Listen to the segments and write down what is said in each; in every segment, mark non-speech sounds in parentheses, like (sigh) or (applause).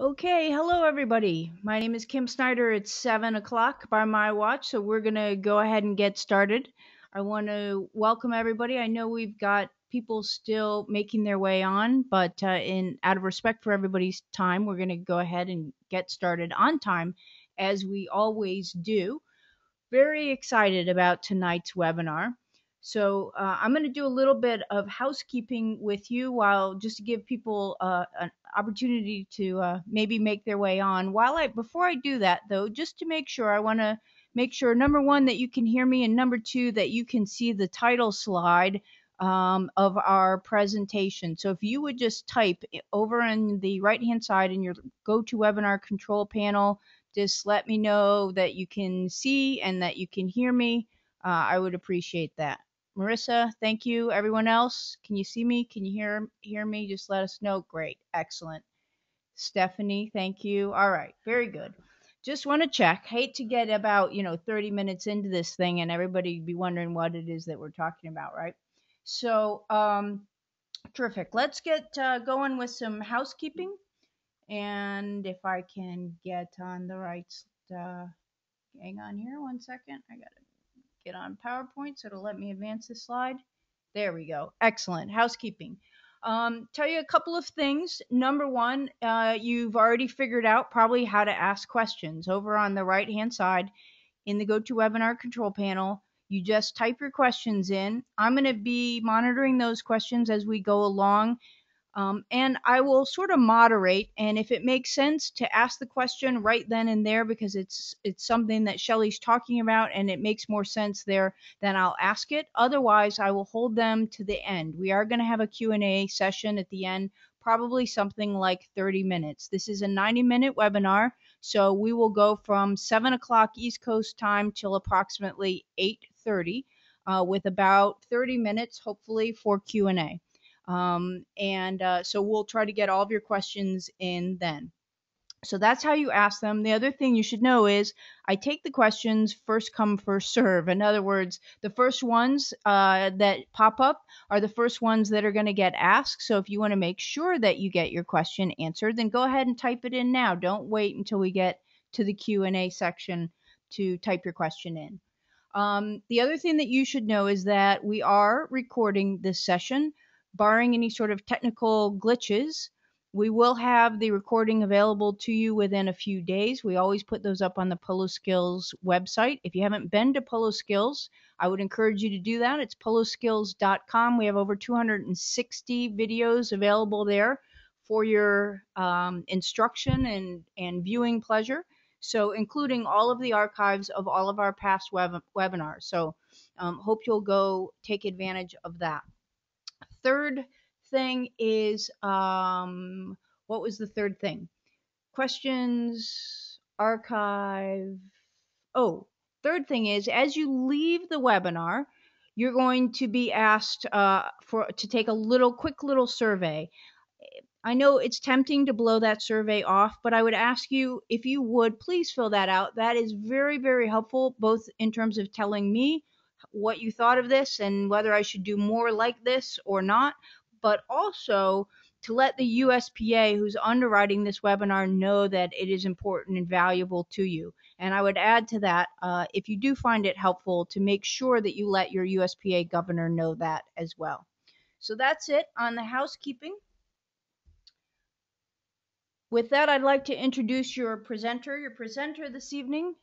Okay, hello everybody. My name is Kim Snyder. It's seven o'clock by my watch, so we're gonna go ahead and get started. I want to welcome everybody. I know we've got people still making their way on, but uh, in out of respect for everybody's time, we're gonna go ahead and get started on time, as we always do. Very excited about tonight's webinar. So uh, I'm going to do a little bit of housekeeping with you while just to give people uh, an opportunity to uh, maybe make their way on. While I before I do that though, just to make sure, I want to make sure number one that you can hear me, and number two that you can see the title slide um, of our presentation. So if you would just type over on the right hand side in your GoToWebinar control panel, just let me know that you can see and that you can hear me. Uh, I would appreciate that. Marissa, thank you. Everyone else, can you see me? Can you hear hear me? Just let us know. Great, excellent. Stephanie, thank you. All right, very good. Just want to check. Hate to get about you know 30 minutes into this thing and everybody be wondering what it is that we're talking about, right? So, um, terrific. Let's get uh, going with some housekeeping, and if I can get on the right. Uh, hang on here one second. I gotta get on PowerPoint so it'll let me advance the slide. There we go. Excellent. Housekeeping. Um, tell you a couple of things. Number one, uh, you've already figured out probably how to ask questions. Over on the right hand side in the GoToWebinar control panel, you just type your questions in. I'm going to be monitoring those questions as we go along um, and I will sort of moderate, and if it makes sense to ask the question right then and there because it's it's something that Shelley's talking about and it makes more sense there, then I'll ask it. Otherwise, I will hold them to the end. We are going to have a Q&A session at the end, probably something like 30 minutes. This is a 90-minute webinar, so we will go from 7 o'clock East Coast time till approximately 8:30, uh, with about 30 minutes, hopefully, for Q&A. Um, and uh, so we'll try to get all of your questions in then. So that's how you ask them. The other thing you should know is I take the questions first come, first serve. In other words, the first ones uh, that pop up are the first ones that are going to get asked. So if you want to make sure that you get your question answered, then go ahead and type it in now. Don't wait until we get to the Q&A section to type your question in. Um, the other thing that you should know is that we are recording this session barring any sort of technical glitches. We will have the recording available to you within a few days. We always put those up on the PoloSkilz website. If you haven't been to PoloSkilz, I would encourage you to do that. It's poloskilz.com. We have over 260 videos available there for your um, instruction and, and viewing pleasure. So, including all of the archives of all of our past web- webinars. So, um, hope you'll go take advantage of that third thing is um, what was the third thing? Questions, archive. Oh, third thing is as you leave the webinar, you're going to be asked uh, for to take a little quick little survey. I know it's tempting to blow that survey off, but I would ask you if you would please fill that out. That is very, very helpful, both in terms of telling me what you thought of this and whether I should do more like this or not, but also to let the USPA who's underwriting this webinar know that it is important and valuable to you. And I would add to that, uh, if you do find it helpful, to make sure that you let your USPA governor know that as well. So that's it on the housekeeping. With that, I'd like to introduce your presenter. Your presenter this evening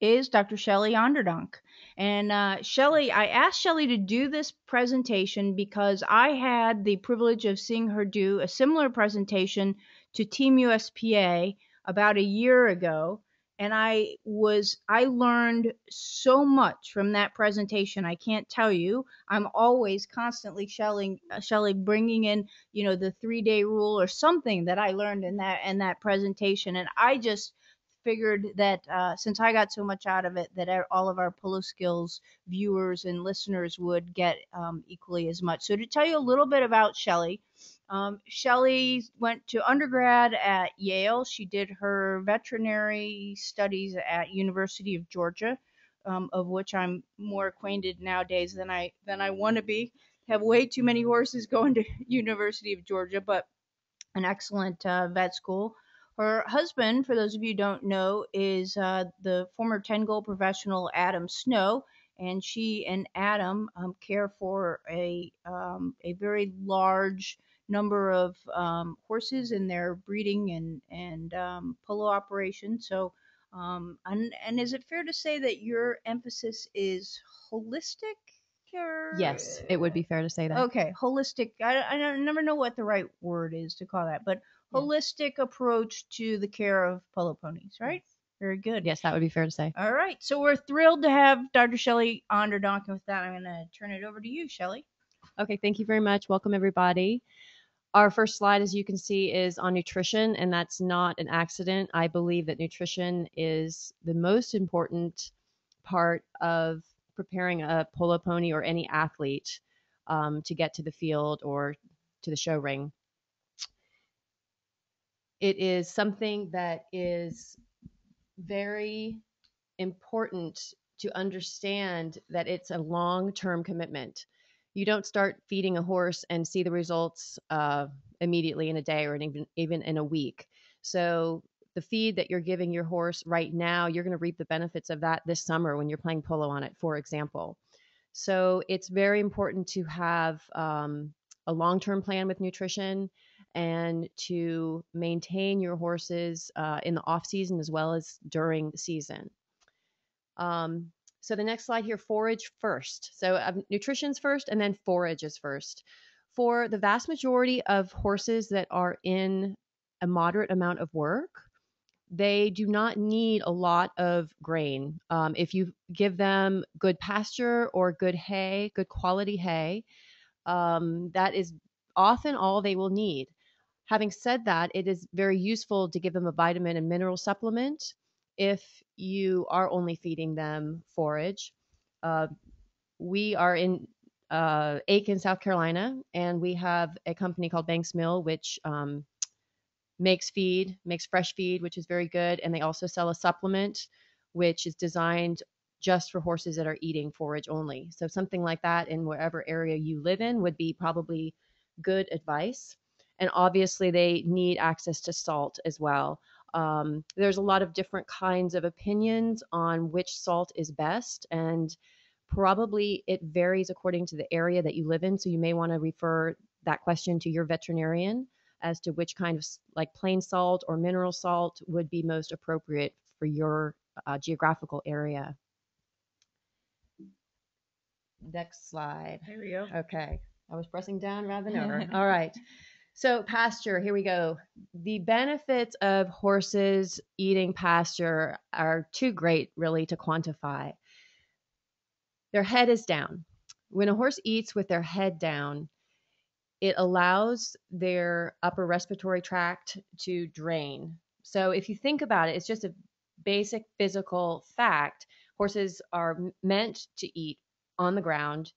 is Dr. Shelley Onderdonk. And uh, Shelley, I asked Shelley to do this presentation because I had the privilege of seeing her do a similar presentation to Team USPA about a year ago. And I was, I learned so much from that presentation. I can't tell you. I'm always constantly Shelley, Shelley bringing in, you know, the three day rule or something that I learned in that in that presentation. And I just figured that uh, since I got so much out of it, that all of our PoloSkilz viewers and listeners would get um, equally as much. So to tell you a little bit about Shelley, um, Shelley went to undergrad at Yale. She did her veterinary studies at University of Georgia, um, of which I'm more acquainted nowadays than I than I want to be. Have way too many horses (laughs) going to University of Georgia, but an excellent uh, vet school. Her husband, for those of you who don't know, is uh, the former 10 goal professional Adam Snow, and she and Adam um, care for a um, a very large number of um, horses in their breeding and and um, polo operation. So, um, and and is it fair to say that your emphasis is holistic? Or... Yes, it would be fair to say that. Okay, holistic. I, I never know what the right word is to call that, but holistic approach to the care of polo ponies, right? Very good. Yes, that would be fair to say. All right. So we're thrilled to have Dr. Shelley Onderdonk. And with that, I'm going to turn it over to you, Shelley. Okay, thank you very much. Welcome, everybody. Our first slide, as you can see, is on nutrition, and that's not an accident. I believe that nutrition is the most important part of preparing a polo pony or any athlete um, to get to the field or to the show ring. It is something that is very important to understand that it's a long term commitment. You don't start feeding a horse and see the results uh, immediately in a day or even, even in a week. So, the feed that you're giving your horse right now, you're going to reap the benefits of that this summer when you're playing polo on it, for example. So, it's very important to have um, a long term plan with nutrition and to maintain your horses uh, in the off season as well as during the season. Um, so the next slide here, forage first. So uh, nutrition's first, and then forage is first. For the vast majority of horses that are in a moderate amount of work, they do not need a lot of grain. Um, if you give them good pasture or good hay, good quality hay, um, that is often all they will need. Having said that, it is very useful to give them a vitamin and mineral supplement if you are only feeding them forage. Uh, we are in uh, Aiken, South Carolina, and we have a company called Banks Mill, which um, makes feed, makes fresh feed, which is very good. And they also sell a supplement, which is designed just for horses that are eating forage only. So something like that in wherever area you live in would be probably good advice and obviously they need access to salt as well. Um, there's a lot of different kinds of opinions on which salt is best, and probably it varies according to the area that you live in. So you may want to refer that question to your veterinarian as to which kind of like plain salt or mineral salt would be most appropriate for your uh, geographical area. Next slide. Here we go. Okay. I was pressing down rather than over. (laughs) All right. So, pasture, here we go. The benefits of horses eating pasture are too great, really, to quantify. Their head is down. When a horse eats with their head down, it allows their upper respiratory tract to drain. So, if you think about it, it's just a basic physical fact. Horses are meant to eat on the ground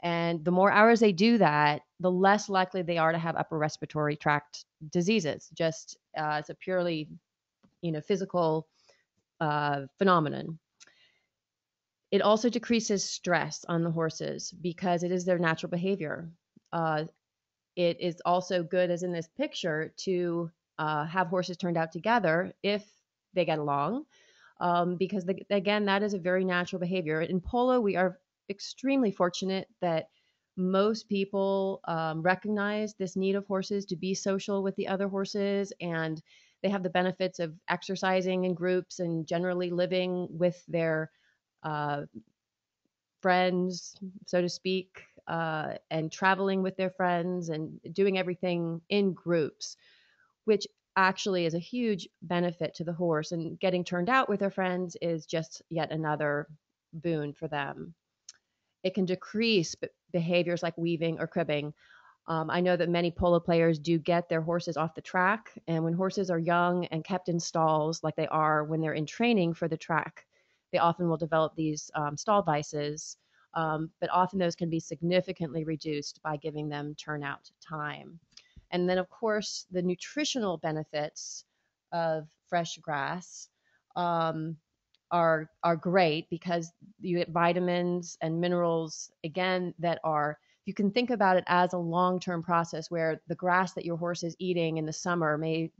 and the more hours they do that, the less likely they are to have upper respiratory tract diseases, just uh, as a purely, you know, physical uh, phenomenon. It also decreases stress on the horses because it is their natural behavior. Uh, it is also good, as in this picture, to uh, have horses turned out together if they get along, um, because the, again, that is a very natural behavior. In polo, we are extremely fortunate that most people um, recognize this need of horses to be social with the other horses and they have the benefits of exercising in groups and generally living with their uh, friends, so to speak, uh, and traveling with their friends and doing everything in groups, which actually is a huge benefit to the horse. And getting turned out with their friends is just yet another boon for them. It can decrease behaviors like weaving or cribbing. Um, I know that many polo players do get their horses off the track, and when horses are young and kept in stalls like they are when they're in training for the track, they often will develop these um, stall vices. Um, but often those can be significantly reduced by giving them turnout time. And then, of course, the nutritional benefits of fresh grass. Um, are are great because you get vitamins and minerals again that are you can think about it as a long-term process where the grass that your horse is eating in the summer may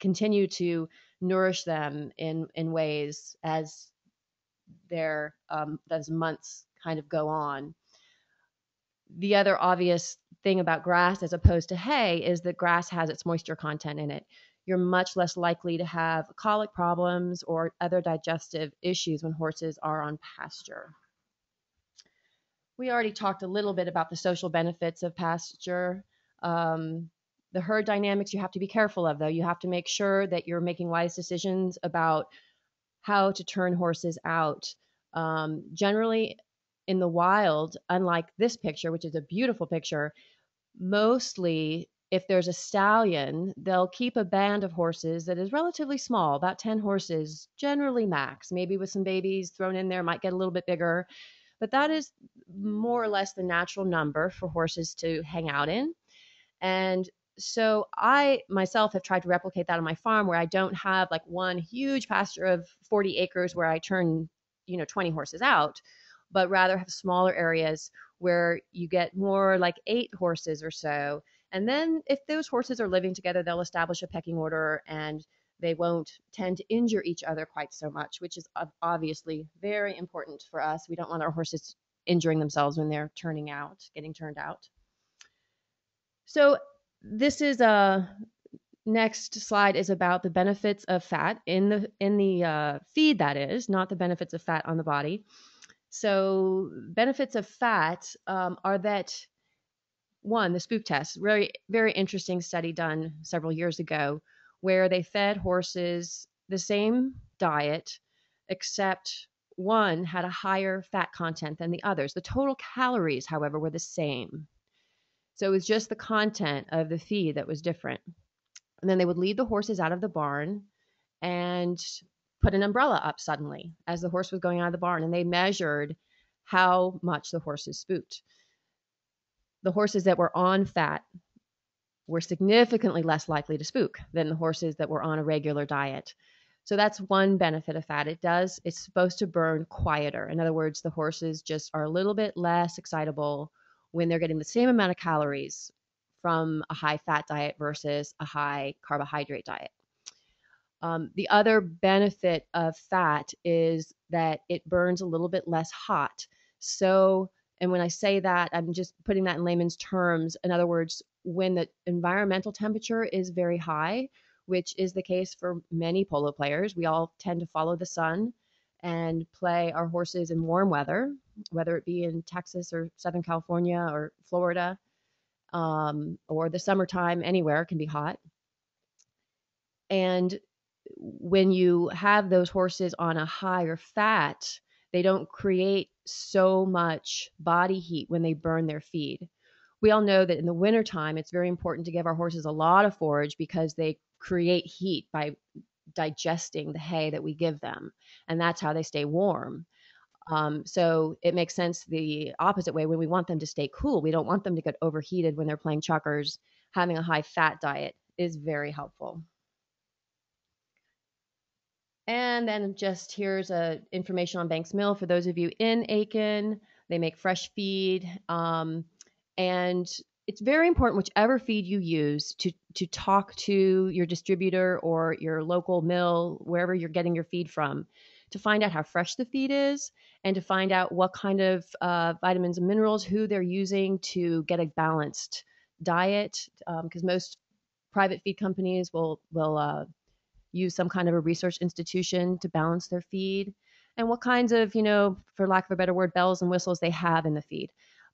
continue to nourish them in in ways as their um, as months kind of go on. The other obvious thing about grass as opposed to hay is that grass has its moisture content in it. You're much less likely to have colic problems or other digestive issues when horses are on pasture. We already talked a little bit about the social benefits of pasture. Um, the herd dynamics you have to be careful of, though. You have to make sure that you're making wise decisions about how to turn horses out. Um, generally, in the wild, unlike this picture, which is a beautiful picture, mostly if there's a stallion, they'll keep a band of horses that is relatively small, about 10 horses, generally max, maybe with some babies thrown in there, might get a little bit bigger. But that is more or less the natural number for horses to hang out in. And so I myself have tried to replicate that on my farm where I don't have like one huge pasture of 40 acres where I turn, you know, 20 horses out, but rather have smaller areas where you get more like eight horses or so. And then if those horses are living together, they'll establish a pecking order and they won't tend to injure each other quite so much, which is obviously very important for us. We don't want our horses injuring themselves when they're turning out, getting turned out. So this is a uh, next slide is about the benefits of fat in the in the uh, feed that is not the benefits of fat on the body so benefits of fat um, are that one the spook test very very interesting study done several years ago where they fed horses the same diet except one had a higher fat content than the others the total calories however were the same so it was just the content of the feed that was different. And then they would lead the horses out of the barn and put an umbrella up suddenly as the horse was going out of the barn. And they measured how much the horses spooked. The horses that were on fat were significantly less likely to spook than the horses that were on a regular diet. So that's one benefit of fat. It does, it's supposed to burn quieter. In other words, the horses just are a little bit less excitable when they're getting the same amount of calories from a high fat diet versus a high carbohydrate diet. Um, the other benefit of fat is that it burns a little bit less hot. So, and when I say that, I'm just putting that in layman's terms. In other words, when the environmental temperature is very high, which is the case for many polo players, we all tend to follow the sun and play our horses in warm weather, whether it be in Texas or Southern California or Florida um, or the summertime, anywhere can be hot. And when you have those horses on a higher fat, they don't create so much body heat when they burn their feed. We all know that in the wintertime, it's very important to give our horses a lot of forage because they create heat by digesting the hay that we give them, and that's how they stay warm. Um, so it makes sense the opposite way when we want them to stay cool. We don't want them to get overheated when they're playing chukkers. Having a high fat diet is very helpful. And then just here's a information on Banks Mill for those of you in Aiken. They make fresh feed. Um, and it's very important whichever feed you use to to talk to your distributor or your local mill wherever you're getting your feed from to find out how fresh the feed is and to find out what kind of uh, vitamins and minerals who they're using to get a balanced diet because um, most private feed companies will will uh, use some kind of a research institution to balance their feed and what kinds of you know for lack of a better word bells and whistles they have in the feed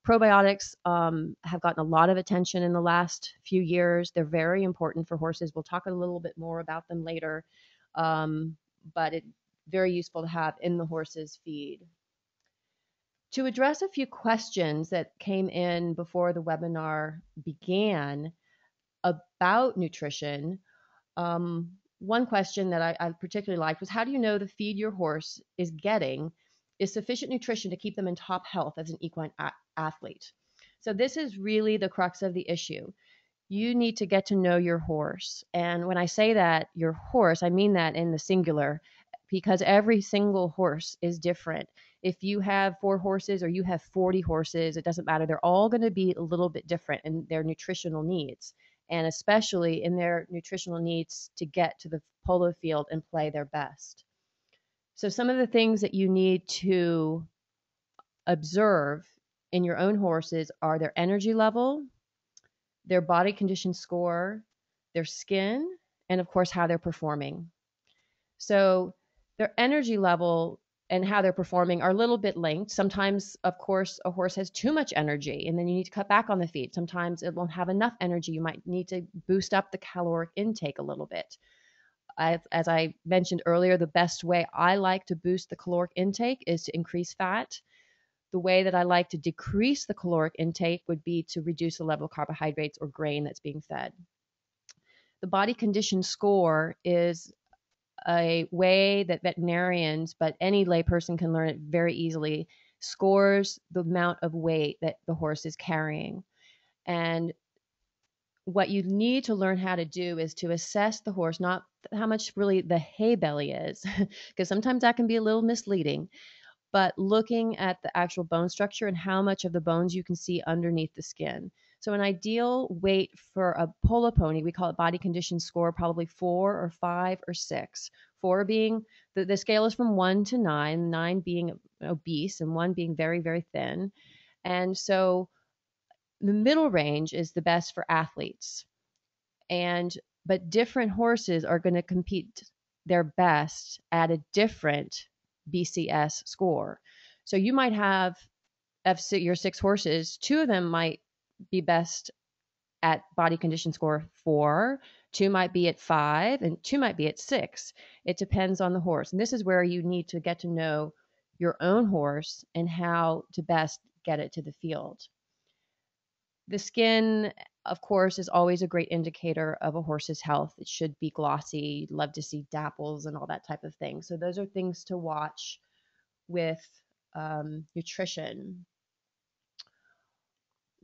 Probiotics um, have gotten a lot of attention in the last few years. They're very important for horses. We'll talk a little bit more about them later, um, but it's very useful to have in the horse's feed. To address a few questions that came in before the webinar began about nutrition, um, one question that I, I particularly liked was how do you know the feed your horse is getting is sufficient nutrition to keep them in top health as an equine a- athlete. So, this is really the crux of the issue. You need to get to know your horse. And when I say that, your horse, I mean that in the singular because every single horse is different. If you have four horses or you have 40 horses, it doesn't matter. They're all going to be a little bit different in their nutritional needs. And especially in their nutritional needs to get to the polo field and play their best. So, some of the things that you need to observe in your own horses are their energy level, their body condition score, their skin, and of course, how they're performing. So, their energy level and how they're performing are a little bit linked. Sometimes, of course, a horse has too much energy and then you need to cut back on the feed. Sometimes it won't have enough energy. You might need to boost up the caloric intake a little bit. I, as I mentioned earlier, the best way I like to boost the caloric intake is to increase fat. The way that I like to decrease the caloric intake would be to reduce the level of carbohydrates or grain that's being fed. The body condition score is a way that veterinarians, but any layperson can learn it very easily, scores the amount of weight that the horse is carrying. And what you need to learn how to do is to assess the horse, not how much really the hay belly is, (laughs) because sometimes that can be a little misleading, but looking at the actual bone structure and how much of the bones you can see underneath the skin. So, an ideal weight for a polo pony, we call it body condition score, probably four or five or six. Four being the, the scale is from one to nine, nine being obese and one being very, very thin. And so the middle range is the best for athletes. And but different horses are going to compete their best at a different BCS score. So you might have of your six horses, two of them might be best at body condition score four, two might be at five, and two might be at six. It depends on the horse. And this is where you need to get to know your own horse and how to best get it to the field. The skin, of course, is always a great indicator of a horse's health. It should be glossy, love to see dapples and all that type of thing. So, those are things to watch with um, nutrition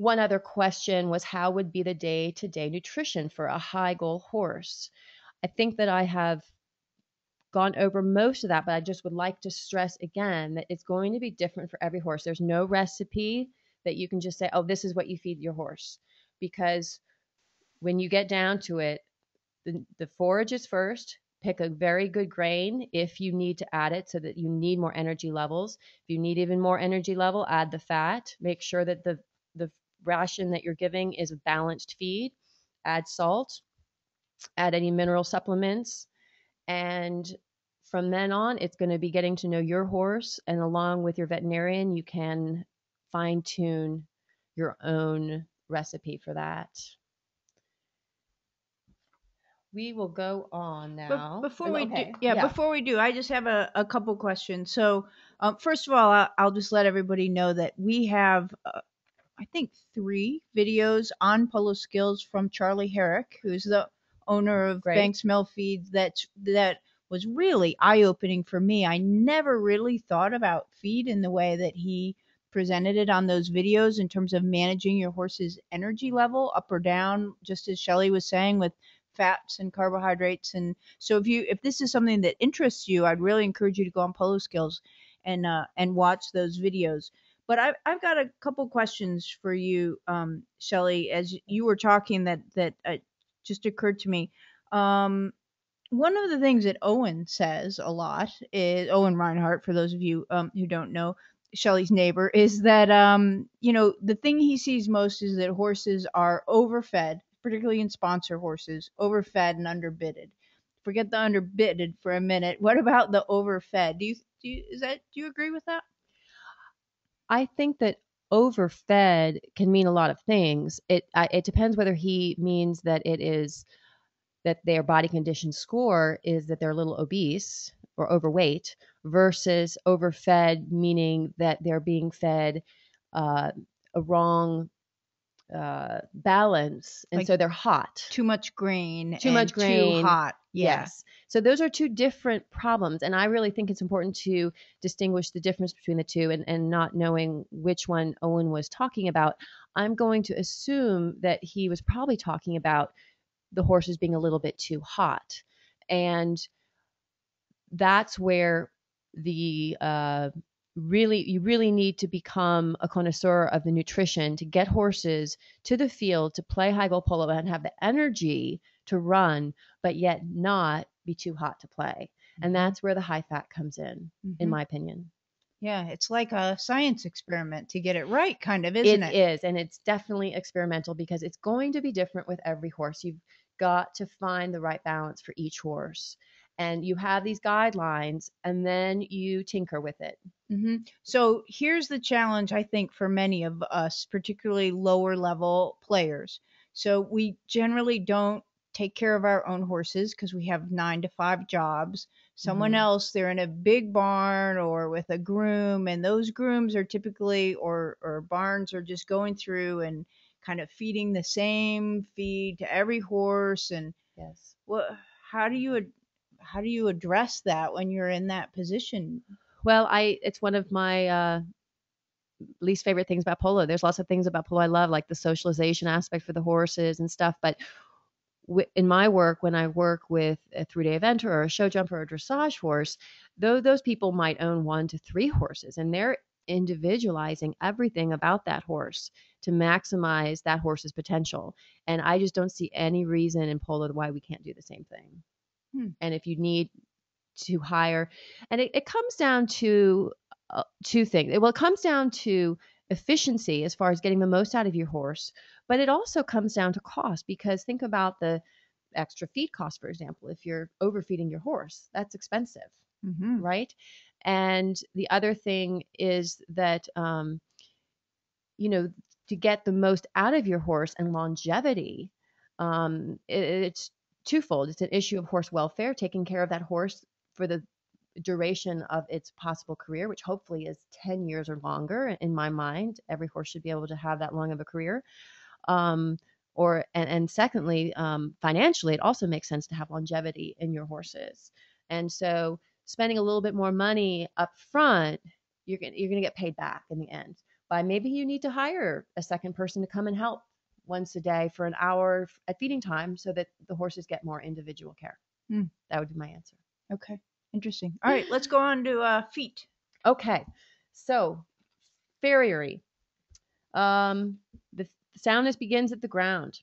one other question was how would be the day to day nutrition for a high goal horse? I think that I have gone over most of that, but I just would like to stress again that it's going to be different for every horse. There's no recipe that you can just say, oh, this is what you feed your horse. Because when you get down to it, the, the forage is first. Pick a very good grain if you need to add it so that you need more energy levels. If you need even more energy level, add the fat. Make sure that the, the ration that you're giving is a balanced feed. Add salt, add any mineral supplements, and from then on, it's going to be getting to know your horse, and along with your veterinarian, you can fine tune your own recipe for that. We will go on now. But before we do, yeah, yeah, before we do, I just have a, a couple questions. So, um, first of all, I'll, I'll, just let everybody know that we have uh, I think three videos on PoloSkilz from Charlie Herrick, who's the owner of Great. Banks Mill Feeds. That that was really eye opening for me. I never really thought about feed in the way that he presented it on those videos in terms of managing your horse's energy level up or down, just as Shelley was saying with fats and carbohydrates. And so if you if this is something that interests you, I'd really encourage you to go on PoloSkilz and uh, and watch those videos. But I've, I've got a couple questions for you, um, Shelley. As you were talking, that that uh, just occurred to me. Um, one of the things that Owen says a lot is Owen Rinehart, for those of you um, who don't know, Shelly's neighbor, is that um, you know the thing he sees most is that horses are overfed, particularly in sponsor horses, overfed and underbitted. Forget the underbitted for a minute. What about the overfed? Do you, do you is that do you agree with that? I think that overfed can mean a lot of things. It it depends whether he means that it is that their body condition score is that they're a little obese or overweight versus overfed meaning that they're being fed uh, a wrong uh, balance, and like so they're hot. Too much grain. Too much grain. Too hot. Yeah. Yes. So those are two different problems, and I really think it's important to distinguish the difference between the two, and and not knowing which one Owen was talking about. I'm going to assume that he was probably talking about the horses being a little bit too hot, and that's where the uh, really you really need to become a connoisseur of the nutrition to get horses to the field to play high goal polo and have the energy to run but yet not be too hot to play and Mhm. that's where the high fat comes in in Mhm. my opinion Yeah, it's like a science experiment to get it right, kind of, isn't it? It is, and it's definitely experimental because it's going to be different with every horse. You've got to find the right balance for each horse. And you have these guidelines, and then you tinker with it. hmm So here's the challenge, I think, for many of us, particularly lower level players. So we generally don't take care of our own horses because we have nine to five jobs. Someone Mhm. else, they're in a big barn or with a groom, and those grooms are typically, or, or barns are just going through and kind of feeding the same feed to every horse. And Yes. what, how do you, how do you address that when you're in that position? Well, I it's one of my uh, least favorite things about polo. There's lots of things about polo I love, like the socialization aspect for the horses and stuff. But w- in my work, when I work with a three day eventer or a show jumper or a dressage horse, though those people might own one to three horses, and they're individualizing everything about that horse to maximize that horse's potential. And I just don't see any reason in polo why we can't do the same thing. Hmm. And if you need to hire, and it, it comes down to uh, two things. Well, it comes down to efficiency as far as getting the most out of your horse, but it also comes down to cost because think about the extra feed cost, for example. If you're overfeeding your horse, that's expensive Mm-hmm. right? And the other thing is that, um, you know, to get the most out of your horse and longevity, um, it, it's twofold. It's an issue of horse welfare, taking care of that horse for the duration of its possible career, which hopefully is 10 years or longer. In my mind, every horse should be able to have that long of a career. Um, or and, and secondly, um, financially, it also makes sense to have longevity in your horses. And so spending a little bit more money up front, you're gonna you're gonna get paid back in the end. By maybe you need to hire a second person to come and help once a day for an hour at feeding time so that the horses get more individual care. Hmm. That would be my answer. Okay, interesting. All right, let's go on to uh, feet. Okay, so farriery. Um, the soundness begins at the ground.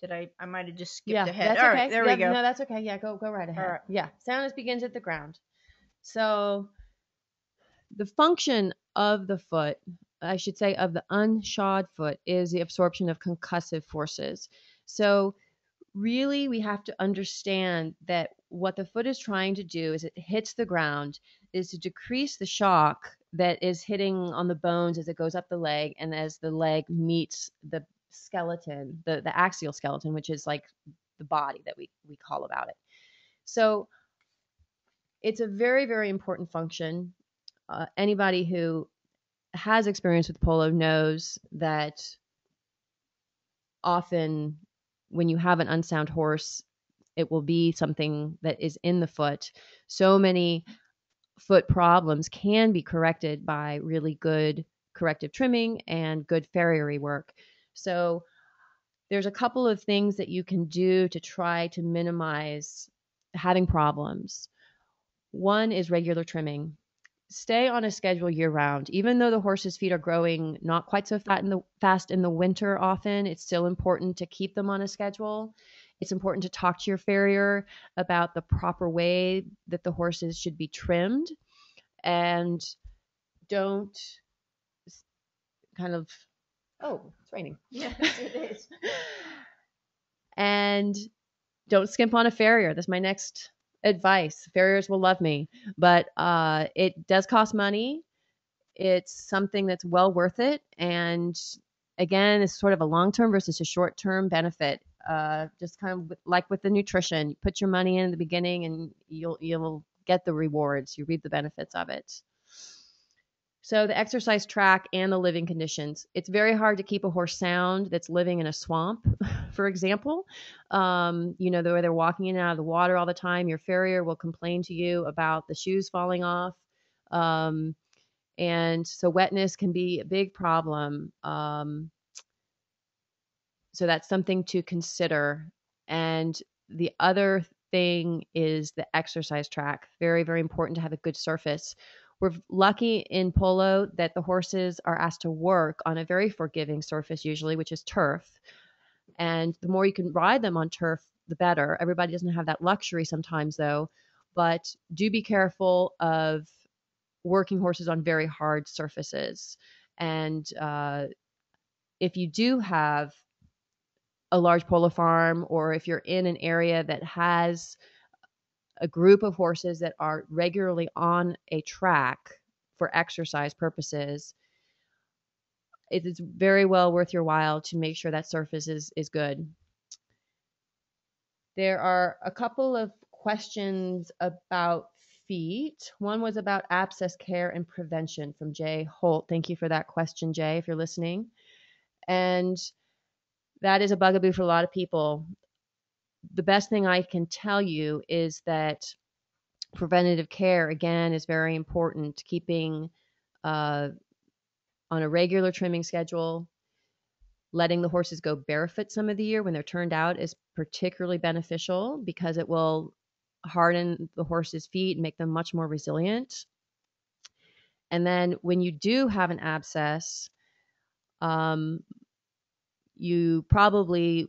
Did I? I might have just skipped yeah, ahead. that's All okay. right, there Yeah, we go. No, that's okay. Yeah, go go right ahead. right. Yeah, soundness begins at the ground. So the function of the foot, I should say, of the unshod foot, is the absorption of concussive forces. So really, we have to understand that what the foot is trying to do is it hits the ground is to decrease the shock that is hitting on the bones as it goes up the leg and as the leg meets the skeleton, the, the axial skeleton, which is like the body that we, we call about it. So it's a very, very important function. Uh, anybody who has experience with polo knows that often when you have an unsound horse, it will be something that is in the foot. So many foot problems can be corrected by really good corrective trimming and good farriery work. So there's a couple of things that you can do to try to minimize having problems. One is regular trimming. Stay on a schedule year round. Even though the horse's feet are growing not quite so fat in the, fast in the winter, often it's still important to keep them on a schedule. It's important to talk to your farrier about the proper way that the horses should be trimmed, and don't kind of. Oh, it's raining. (laughs) Yes, it is. and don't skimp on a farrier. That's my next advice. Farriers will love me, but uh, it does cost money. It's something that's well worth it, and again, it's sort of a long term versus a short term benefit. Uh, just kind of like with the nutrition, you put your money in at the beginning, and you'll you'll get the rewards. You reap the benefits of it. So the exercise track and the living conditions. It's very hard to keep a horse sound that's living in a swamp, (laughs) for example. Um, you know, the way they're walking in and out of the water all the time. Your farrier will complain to you about the shoes falling off. Um, and so wetness can be a big problem. Um, so that's something to consider. And the other thing is the exercise track. Very, very important to have a good surface. We're lucky in polo that the horses are asked to work on a very forgiving surface, usually, which is turf. And the more you can ride them on turf, the better. Everybody doesn't have that luxury sometimes, though. But do be careful of working horses on very hard surfaces. And uh, if you do have a large polo farm, or if you're in an area that has a group of horses that are regularly on a track for exercise purposes, it is very well worth your while to make sure that surface is, is good. There are a couple of questions about feet. One was about abscess care and prevention from Jay Holt. Thank you for that question, Jay, if you're listening. And that is a bugaboo for a lot of people. The best thing I can tell you is that preventative care, again, is very important. Keeping uh, on a regular trimming schedule, letting the horses go barefoot some of the year when they're turned out is particularly beneficial because it will harden the horse's feet and make them much more resilient. And then when you do have an abscess, um, you probably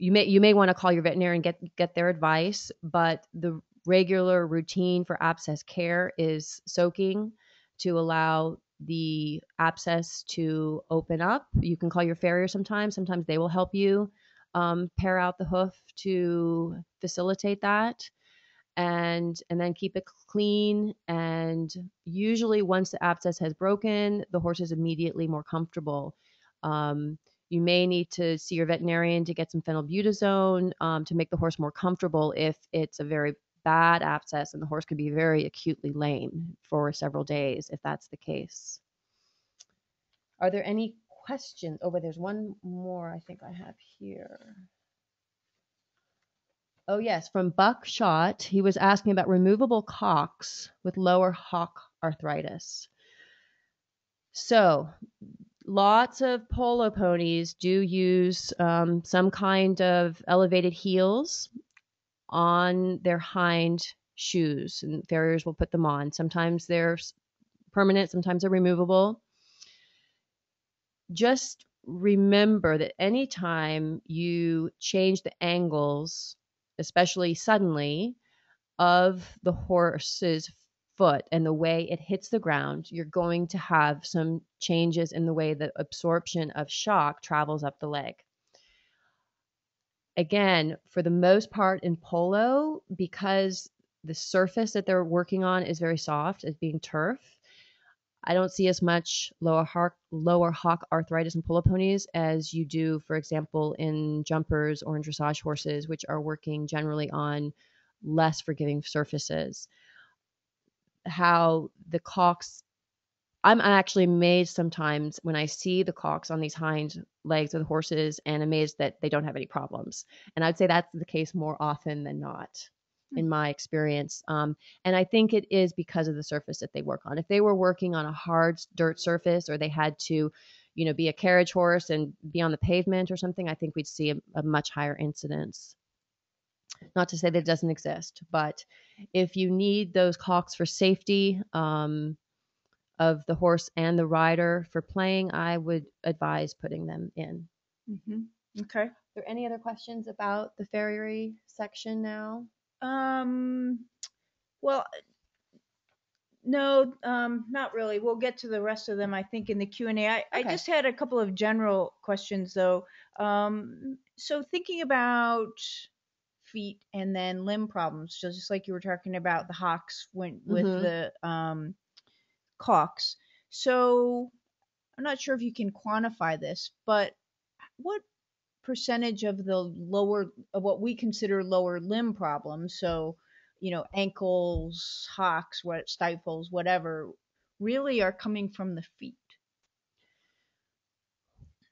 you may you may want to call your veterinarian and get get their advice, but the regular routine for abscess care is soaking to allow the abscess to open up. You can call your farrier sometimes. Sometimes they will help you um, pare out the hoof to facilitate that and and then keep it clean and usually once the abscess has broken the horse is immediately more comfortable um, you may need to see your veterinarian to get some phenylbutazone um, to make the horse more comfortable if it's a very bad abscess and the horse could be very acutely lame for several days if that's the case are there any questions oh but there's one more i think i have here Oh, yes, from Buckshot. He was asking about removable caulks with lower hock arthritis. So, lots of polo ponies do use um, some kind of elevated heels on their hind shoes, and farriers will put them on. Sometimes they're permanent, sometimes they're removable. Just remember that anytime you change the angles especially suddenly, of the horse's foot and the way it hits the ground, you're going to have some changes in the way the absorption of shock travels up the leg. Again, for the most part in polo, because the surface that they're working on is very soft, as being turf, I don't see as much lower hock, lower hock arthritis in polo ponies as you do, for example, in jumpers or in dressage horses, which are working generally on less forgiving surfaces. How the caulks, I'm actually amazed sometimes when I see the caulks on these hind legs of the horses and amazed that they don't have any problems. And I'd say that's the case more often than not in my experience. Um, and I think it is because of the surface that they work on. If they were working on a hard dirt surface or they had to, you know, be a carriage horse and be on the pavement or something, I think we'd see a, a much higher incidence. Not to say that it doesn't exist, but if you need those caulks for safety um, of the horse and the rider for playing, I would advise putting them in. Mm-hmm. Okay. Are there any other questions about the farriery section now? Um, well, no, um, not really. We'll get to the rest of them, I think, in the Q and A. I, I just had a couple of general questions, though. Um, so thinking about feet and then limb problems, so just like you were talking about the hocks when, with Mhm. the um, caulks. So I'm not sure if you can quantify this, but what percentage of the lower of what we consider lower limb problems so you know ankles hocks what stifles whatever really are coming from the feet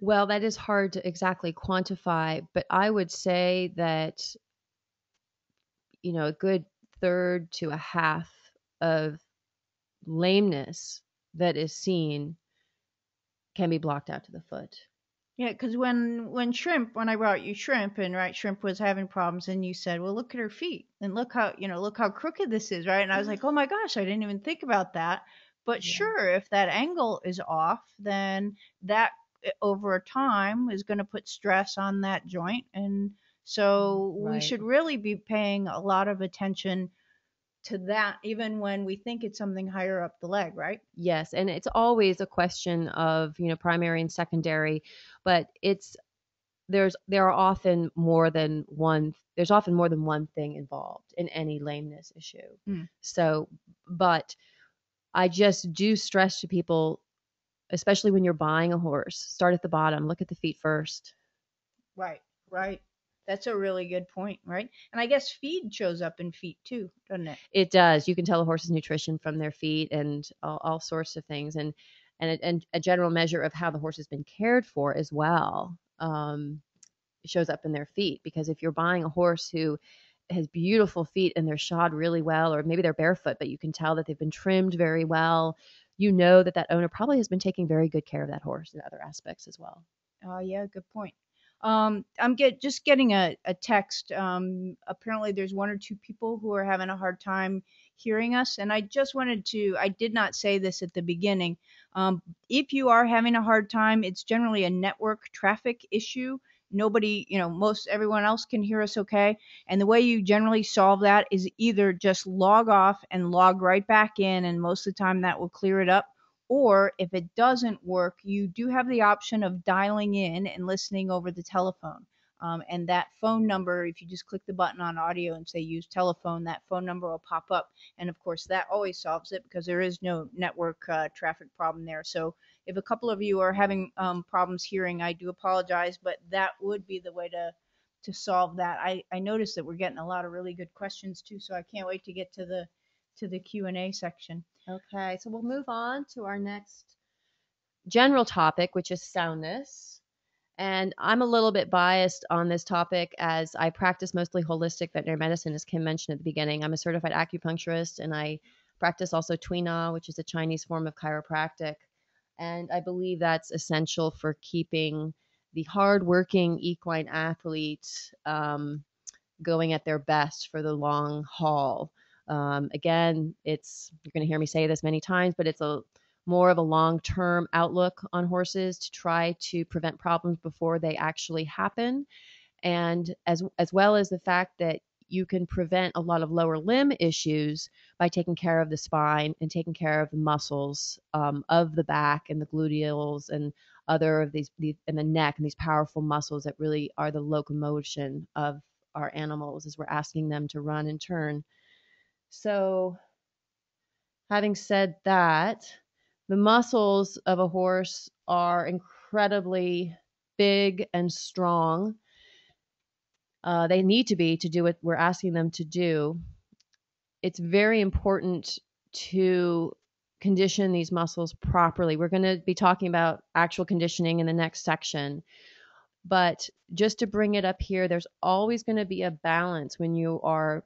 well that is hard to exactly quantify but i would say that you know a good third to a half of lameness that is seen can be blocked out to the foot Yeah, because when when shrimp, when I brought you shrimp, and right, shrimp was having problems, and you said, "Well, look at her feet, and look how you know, look how crooked this is," right? And I was like, "Oh my gosh, I didn't even think about that." But Yeah. sure, if that angle is off, then that eh, over time is going to put stress on that joint, and so we should really be paying a lot of attention to that, even when we think it's something higher up the leg, right? Yes, and it's always a question of, you know, primary and secondary, but it's there's there are often more than one there's often more than one thing involved in any lameness issue. Mm. So, but I just do stress to people especially when you're buying a horse, start at the bottom, look at the feet first. Right, right. That's a really good point, right? And I guess feed shows up in feet too, doesn't it? It does. You can tell a horse's nutrition from their feet and all, all sorts of things, and and a, and a general measure of how the horse has been cared for as well. Um, shows up in their feet because if you're buying a horse who has beautiful feet and they're shod really well, or maybe they're barefoot, but you can tell that they've been trimmed very well, you know that that owner probably has been taking very good care of that horse in other aspects as well. Oh yeah, good point. Um, I'm get just getting a, a text. Um, apparently there's one or two people who are having a hard time hearing us, and I just wanted to. I did not say this at the beginning. Um, if you are having a hard time, it's generally a network traffic issue. Nobody, you know, most everyone else can hear us okay. And the way you generally solve that is either just log off and log right back in, and most of the time that will clear it up or if it doesn't work, you do have the option of dialing in and listening over the telephone. Um, and that phone number, if you just click the button on audio and say use telephone, that phone number will pop up. And of course, that always solves it because there is no network uh, traffic problem there. So if a couple of you are having um, problems hearing, I do apologize, but that would be the way to to solve that. I, I noticed that we're getting a lot of really good questions too, so I can't wait to get to the to the Q and A section. Okay, so we'll move on to our next general topic, which is soundness. And I'm a little bit biased on this topic as I practice mostly holistic veterinary medicine, as Kim mentioned at the beginning. I'm a certified acupuncturist and I practice also Tui Na, which is a Chinese form of chiropractic. And I believe that's essential for keeping the hardworking equine athlete um, going at their best for the long haul. Um, again, it's you're going to hear me say this many times, but it's a more of a long-term outlook on horses to try to prevent problems before they actually happen, and as as well as the fact that you can prevent a lot of lower limb issues by taking care of the spine and taking care of the muscles um, of the back and the gluteals and other of these, these and the neck and these powerful muscles that really are the locomotion of our animals as we're asking them to run and turn. So, having said that, the muscles of a horse are incredibly big and strong. Uh, they need to be to do what we're asking them to do. It's very important to condition these muscles properly. We're going to be talking about actual conditioning in the next section. But just to bring it up here, there's always going to be a balance when you are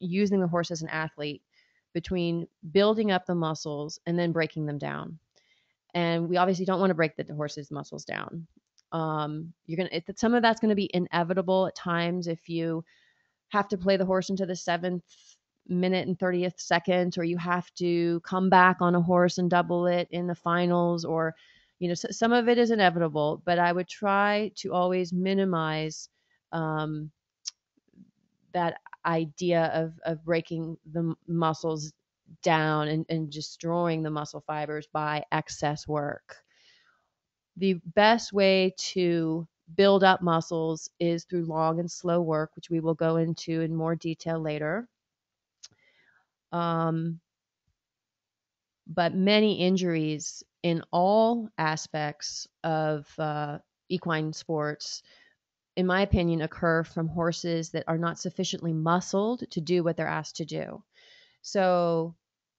using the horse as an athlete between building up the muscles and then breaking them down. And we obviously don't want to break the horse's muscles down. Um, you're gonna some of that's going to be inevitable at times if you have to play the horse into the seventh minute and 30th second, or you have to come back on a horse and double it in the finals, or you know, so, some of it is inevitable. But I would try to always minimize um, that idea of of breaking the muscles down and, and destroying the muscle fibers by excess work. The best way to build up muscles is through long and slow work, which we will go into in more detail later. Um, but many injuries in all aspects of uh, equine sports in my opinion, occur from horses that are not sufficiently muscled to do what they're asked to do. So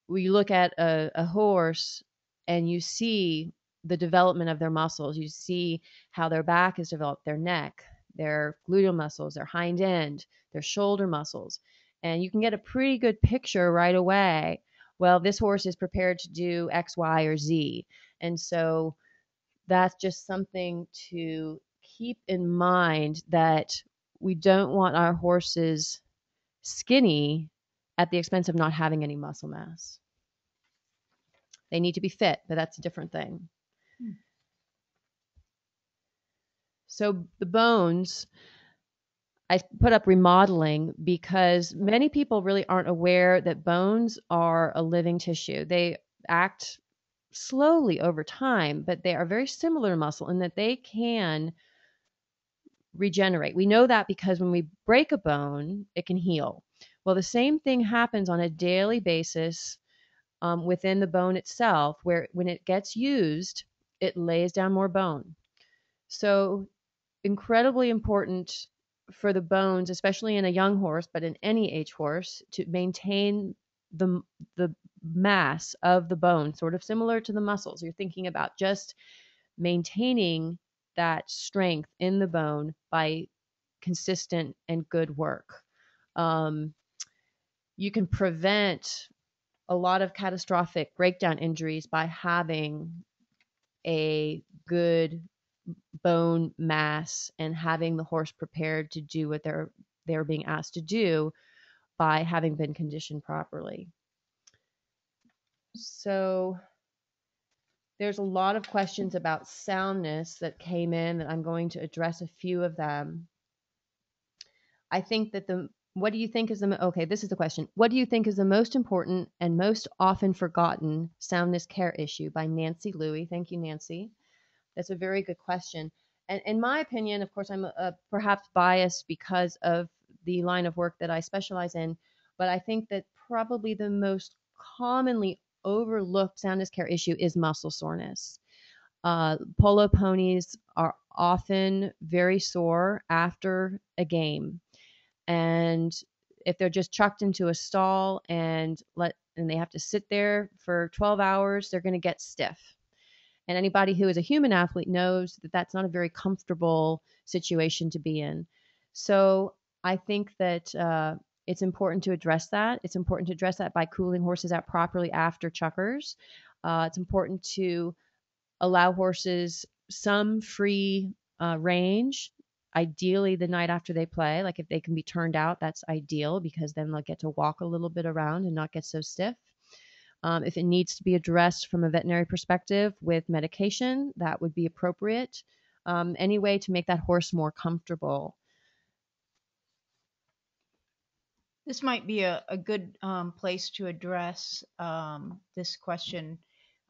we look at a, a horse and you see the development of their muscles. You see how their back is developed, their neck, their gluteal muscles, their hind end, their shoulder muscles. And you can get a pretty good picture right away. Well, this horse is prepared to do X, Y, or Z. And so that's just something to keep in mind that we don't want our horses skinny at the expense of not having any muscle mass. They need to be fit, but that's a different thing. Hmm. So the bones, I put up remodeling because many people really aren't aware that bones are a living tissue. They act slowly over time, but they are very similar to muscle in that they can regenerate. We know that because when we break a bone, it can heal. Well, the same thing happens on a daily basis um, within the bone itself, where when it gets used, it lays down more bone. So, incredibly important for the bones, especially in a young horse, but in any age horse, to maintain the the mass of the bone, sort of similar to the muscles. You're thinking about just maintaining that strength in the bone by consistent and good work. Um, you can prevent a lot of catastrophic breakdown injuries by having a good bone mass and having the horse prepared to do what they're they're being asked to do by having been conditioned properly. So there's a lot of questions about soundness that came in that I'm going to address a few of them. I think that the what do you think is the okay, this is the question. What do you think is the most important and most often forgotten soundness care issue by Nancy Louie? Thank you, Nancy. That's a very good question. And in my opinion, of course, I'm a, perhaps biased because of the line of work that I specialize in, but I think that probably the most commonly overlooked soundness care issue is muscle soreness. Uh, polo ponies are often very sore after a game. And if they're just chucked into a stall and let and they have to sit there for 12 hours, they're going to get stiff. And anybody who is a human athlete knows that that's not a very comfortable situation to be in. So I think that uh, it's important to address that. It's important to address that by cooling horses out properly after chukkers. Uh, it's important to allow horses some free uh, range, ideally the night after they play. Like if they can be turned out, that's ideal because then they'll get to walk a little bit around and not get so stiff. Um, if it needs to be addressed from a veterinary perspective with medication, that would be appropriate. Um, any way to make that horse more comfortable This might be a, a good um, place to address um, this question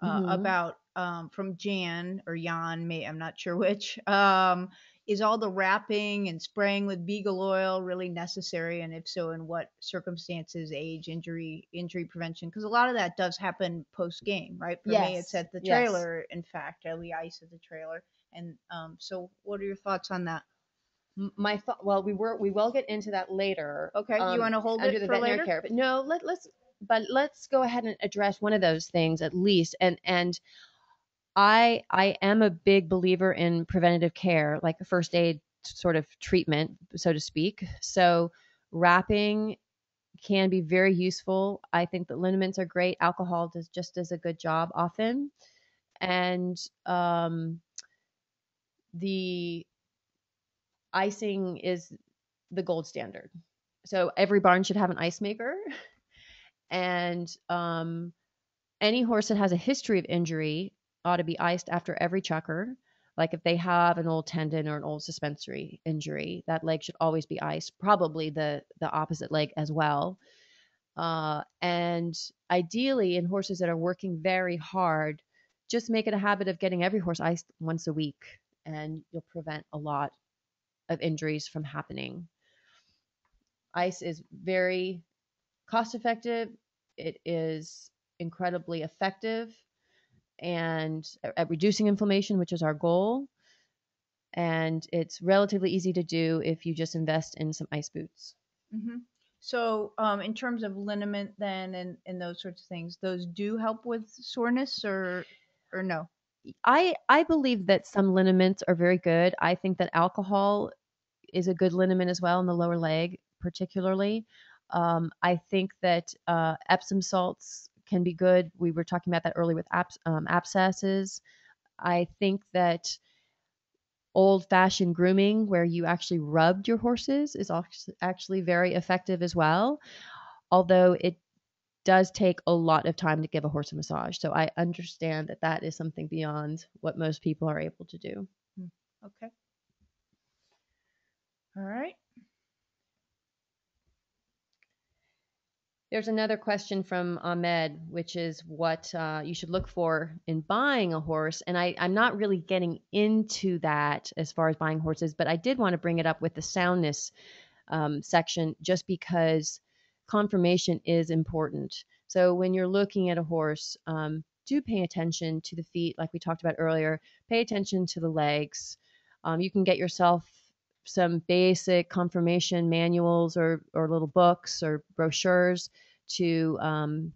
uh, mm-hmm. about um, from Jan or Jan, may I'm not sure which. Um, is all the wrapping and spraying with Bigeloil really necessary, and if so, in what circumstances, age, injury, injury prevention? Because a lot of that does happen post game, right? For yes. me, it's at the trailer. Yes. In fact, we ice at the trailer, and um, so what are your thoughts on that? My thought well we were we will get into that later okay um, you want to hold under it the veterinary later? care but no let, let's but let's go ahead and address one of those things at least and and i i am a big believer in preventative care like a first aid sort of treatment so to speak. So wrapping can be very useful. I think that liniments are great. Alcohol does just does a good job often. And um the icing is the gold standard. So every barn should have an ice maker. (laughs) and um, any horse that has a history of injury ought to be iced after every chukker. Like if they have an old tendon or an old suspensory injury, that leg should always be iced. Probably the the opposite leg as well. Uh, and ideally, in horses that are working very hard, just make it a habit of getting every horse iced once a week, and you'll prevent a lot of injuries from happening. Ice is very cost effective, it is incredibly effective and at reducing inflammation, which is our goal. And it's relatively easy to do if you just invest in some ice boots. Mm-hmm. So, um, in terms of liniment, then, and, and those sorts of things, those do help with soreness, or or no? I I believe that some liniments are very good. I think that alcohol is a good liniment as well in the lower leg, particularly. Um, I think that uh, Epsom salts can be good. We were talking about that earlier with abs- um, abscesses. I think that old fashioned grooming, where you actually rubbed your horses, is actually very effective as well. Although it does take a lot of time to give a horse a massage. So I understand that that is something beyond what most people are able to do. Hmm, okay. All right. There's another question from Ahmed, which is what uh, you should look for in buying a horse. And I, I'm not really getting into that as far as buying horses, but I did want to bring it up with the soundness um, section just because conformation is important. So when you're looking at a horse, um, do pay attention to the feet, like we talked about earlier. Pay attention to the legs. Um, you can get yourself some basic conformation manuals or, or little books or brochures to um,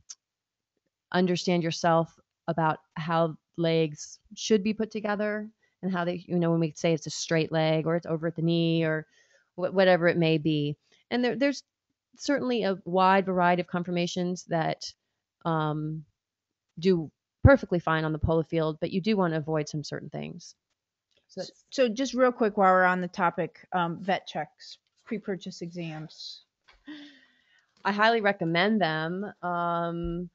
understand yourself about how legs should be put together and how they, you know, when we say it's a straight leg or it's over at the knee or wh- whatever it may be. And there, there's certainly a wide variety of conformations that um, do perfectly fine on the polo field, but you do want to avoid some certain things. So, so just real quick while we're on the topic, um, vet checks, pre-purchase exams. I highly recommend them. Um,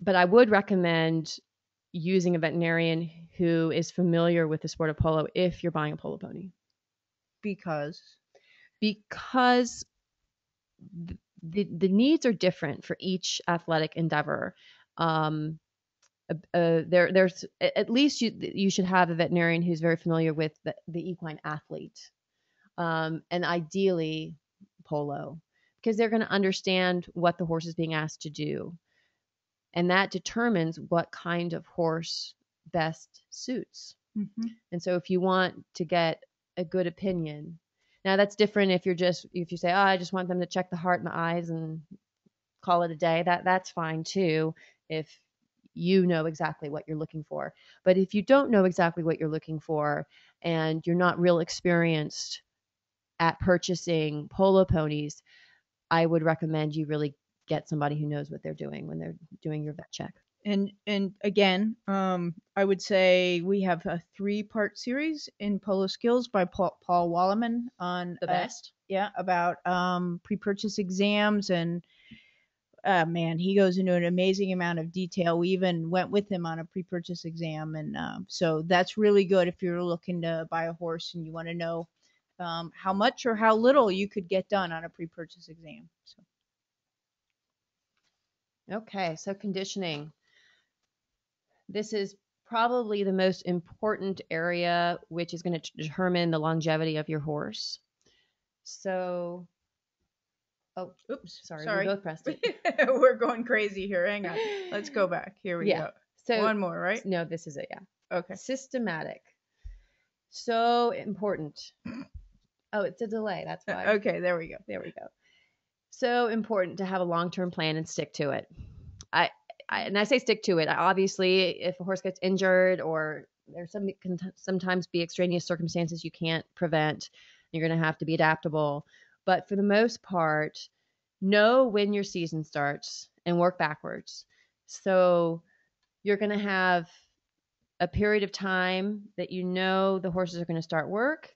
but I would recommend using a veterinarian who is familiar with the sport of polo if you're buying a polo pony. Because because the, the, the needs are different for each athletic endeavor. Um, uh, uh, there, there's at least you you should have a veterinarian who's very familiar with the, the equine athlete, um, and ideally polo, because they're going to understand what the horse is being asked to do, and that determines what kind of horse best suits. Mm-hmm. And so, if you want to get a good opinion, now that's different if you're just if you say, oh, I just want them to check the heart and the eyes and call it a day. That that's fine too. If you know exactly what you're looking for. But if you don't know exactly what you're looking for and you're not real experienced at purchasing polo ponies, I would recommend you really get somebody who knows what they're doing when they're doing your vet check. And and again, um, I would say we have a three part series in PoloSkilz by Paul, Paul Walleman on the best. Uh, yeah, about um, pre purchase exams and uh, man, he goes into an amazing amount of detail. We even went with him on a pre-purchase exam, and um, so that's really good if you're looking to buy a horse and you want to know um, how much or how little you could get done on a pre-purchase exam. So. Okay, so conditioning. This is probably the most important area, which is going to determine the longevity of your horse. So Oh, oops. Sorry. Sorry. We both pressed it. (laughs) We're going crazy here. Hang on. Let's go back. Here we yeah. go. So one more, right? No, this is it. Yeah. Okay. Systematic. So important. Oh, it's a delay. That's why. Uh, okay. There we go. There we go. So important to have a long-term plan and stick to it. I, I and I say stick to it. Obviously, if a horse gets injured or there's some can sometimes be extraneous circumstances you can't prevent, you're going to have to be adaptable but for the most part, know when your season starts and work backwards. So you're going to have a period of time that you know the horses are going to start work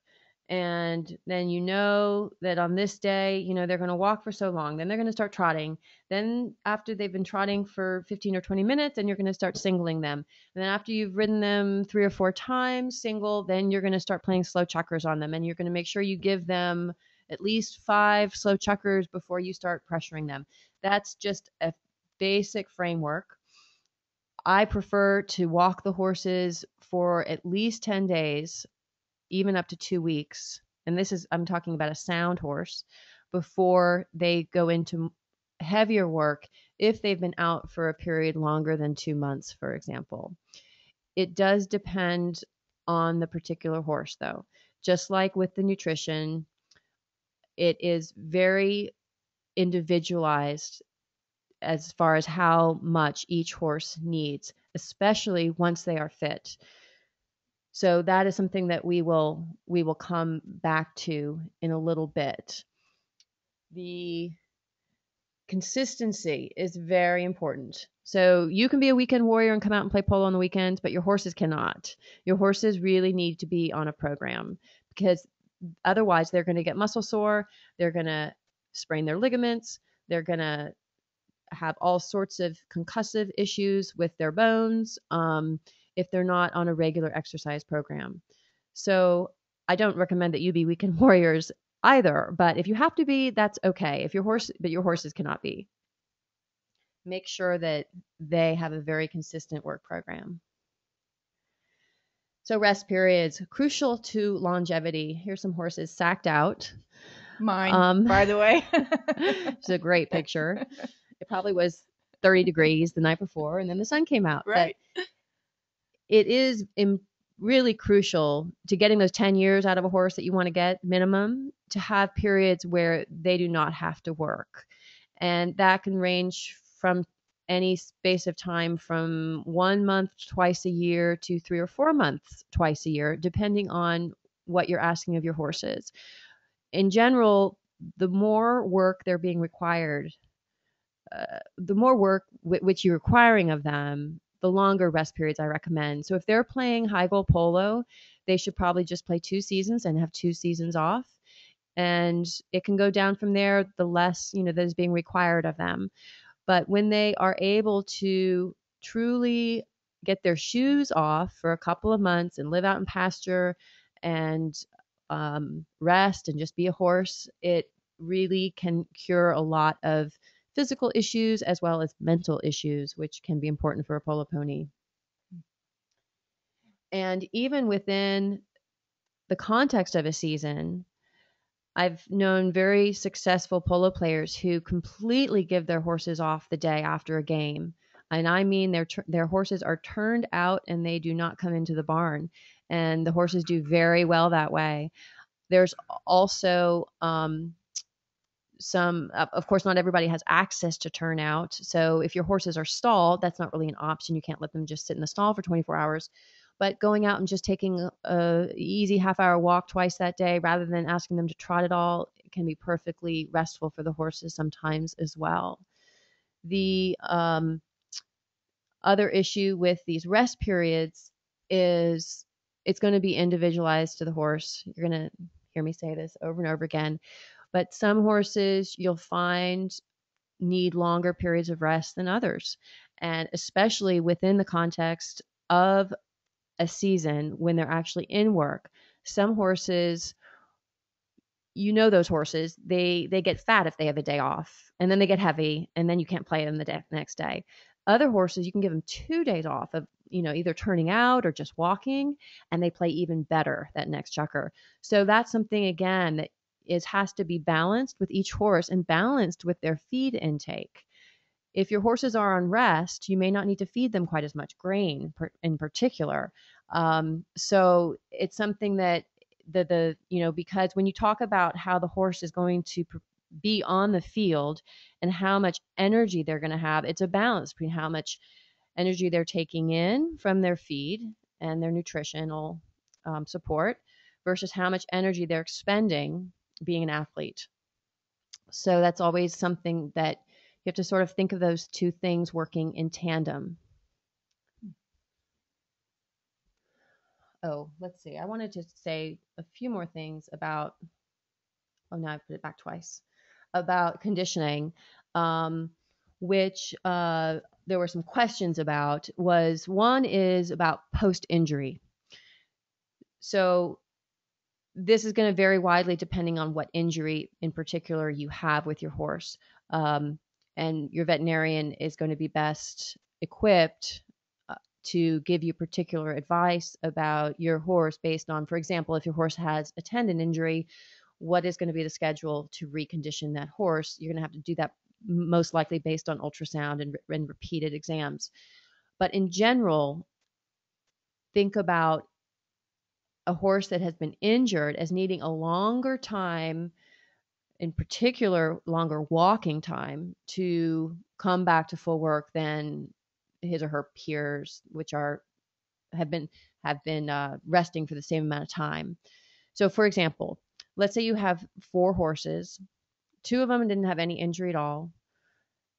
and then you know that on this day you know they're going to walk for so long then they're going to start trotting then after they've been trotting for 15 or 20 minutes then you're going to start singling them and then after you've ridden them three or four times single then you're going to start playing slow chukkers on them and you're going to make sure you give them at least five slow chukkers before you start pressuring them. That's just a basic framework. I prefer to walk the horses for at least 10 days, even up to two weeks. And this is, I'm talking about a sound horse before they go into heavier work if they've been out for a period longer than two months, for example. It does depend on the particular horse, though. Just like with the nutrition, it is very individualized as far as how much each horse needs, especially once they are fit. So that is something that we will we will come back to in a little bit. The consistency is very important. So you can be a weekend warrior and come out and play polo on the weekends, but your horses cannot. Your horses really need to be on a program because otherwise they're going to get muscle sore, they're going to sprain their ligaments, they're going to have all sorts of concussive issues with their bones um, if they're not on a regular exercise program. So I don't recommend that you be weekend (laughs) warriors either. But if you have to be, that's okay. If your horse, but your horses cannot be. Make sure that they have a very consistent work program. So rest periods crucial to longevity. Here's some horses sacked out. Mine, um, by the way. (laughs) it's a great picture. It probably was 30 degrees the night before, and then the sun came out. Right. But it is really crucial to getting those 10 years out of a horse that you want to get minimum to have periods where they do not have to work. And that can range from any space of time from one month twice a year to three or four months twice a year, depending on what you're asking of your horses. In general, the more work they're being required, uh, the more work w- which you're requiring of them, the longer rest periods I recommend. So if they're playing high goal polo, they should probably just play two seasons and have two seasons off. And it can go down from there the less, you know, that is being required of them. But when they are able to truly get their shoes off for a couple of months and live out in pasture and um, rest and just be a horse, it really can cure a lot of physical issues as well as mental issues, which can be important for a polo pony. And even within the context of a season, I've known very successful polo players who completely give their horses off the day after a game. And I mean their their horses are turned out and they do not come into the barn. And the horses do very well that way. There's also um, some of course not everybody has access to turnout so if your horses are stalled that's not really an option you can't let them just sit in the stall for 24 hours but going out and just taking a easy half hour walk twice that day rather than asking them to trot it all can be perfectly restful for the horses sometimes as well the um, other issue with these rest periods is it's going to be individualized to the horse you're going to hear me say this over and over again but some horses you'll find need longer periods of rest than others. And especially within the context of a season when they're actually in work, some horses you know those horses they they get fat if they have a day off and then they get heavy and then you can't play them the next day. Other horses you can give them two days off of you know either turning out or just walking and they play even better that next chukker so that's something again that is has to be balanced with each horse and balanced with their feed intake. If your horses are on rest, you may not need to feed them quite as much grain in particular. Um, so it's something that the the you know because when you talk about how the horse is going to be on the field and how much energy they're going to have, it's a balance between how much energy they're taking in from their feed and their nutritional um, support versus how much energy they're expending being an athlete. So that's always something that you have to sort of think of those two things working in tandem. Oh, let's see. I wanted to say a few more things about, oh, now I put it back twice, about conditioning, um, which uh, there were some questions about. Was one is about post injury. So this is going to vary widely depending on what injury in particular you have with your horse. Um, and your veterinarian is going to be best equipped uh, to give you particular advice about your horse based on, for example, if your horse has a tendon injury, what is going to be the schedule to recondition that horse? You're going to have to do that most likely based on ultrasound and, and repeated exams. But in general, think about a horse that has been injured as needing a longer time, in particular, longer walking time to come back to full work than his or her peers, which are have been have been uh, resting for the same amount of time. So, for example, let's say you have four horses. Two of them didn't have any injury at all.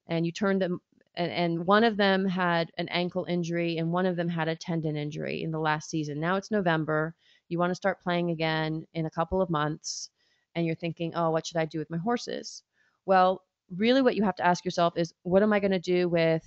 and you turned them and, and one of them had an ankle injury and one of them had a tendon injury in the last season. Now it's November. You want to start playing again in a couple of months and you're thinking, "Oh, what should I do with my horses?" Well, really what you have to ask yourself is what am I going to do with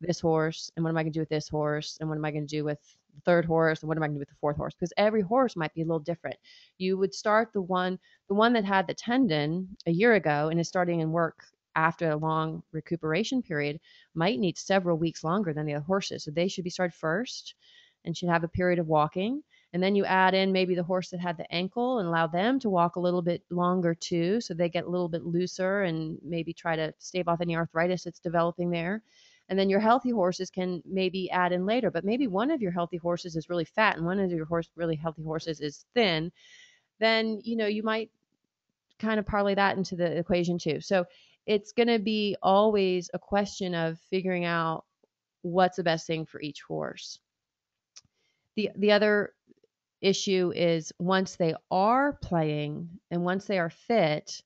this horse and what am I going to do with this horse and what am I going to do with the third horse and what am I going to do with the fourth horse because every horse might be a little different. You would start the one the one that had the tendon a year ago and is starting in work after a long recuperation period might need several weeks longer than the other horses. So they should be started first and should have a period of walking. And then you add in maybe the horse that had the ankle and allow them to walk a little bit longer too, so they get a little bit looser and maybe try to stave off any arthritis that's developing there. And then your healthy horses can maybe add in later, but maybe one of your healthy horses is really fat and one of your horse really healthy horses is thin. Then you know you might kind of parlay that into the equation too. So it's going to be always a question of figuring out what's the best thing for each horse. The the other issue is once they are playing and once they are fit,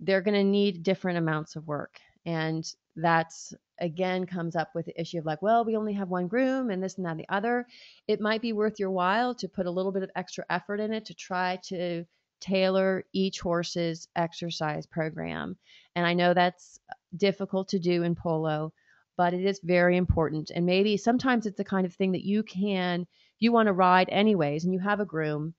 they're going to need different amounts of work. And that's again comes up with the issue of like, well, we only have one groom and this and that and the other. It might be worth your while to put a little bit of extra effort in it to try to tailor each horse's exercise program. And I know that's difficult to do in polo, but it is very important. And maybe sometimes it's the kind of thing that you can, you want to ride anyways, and you have a groom.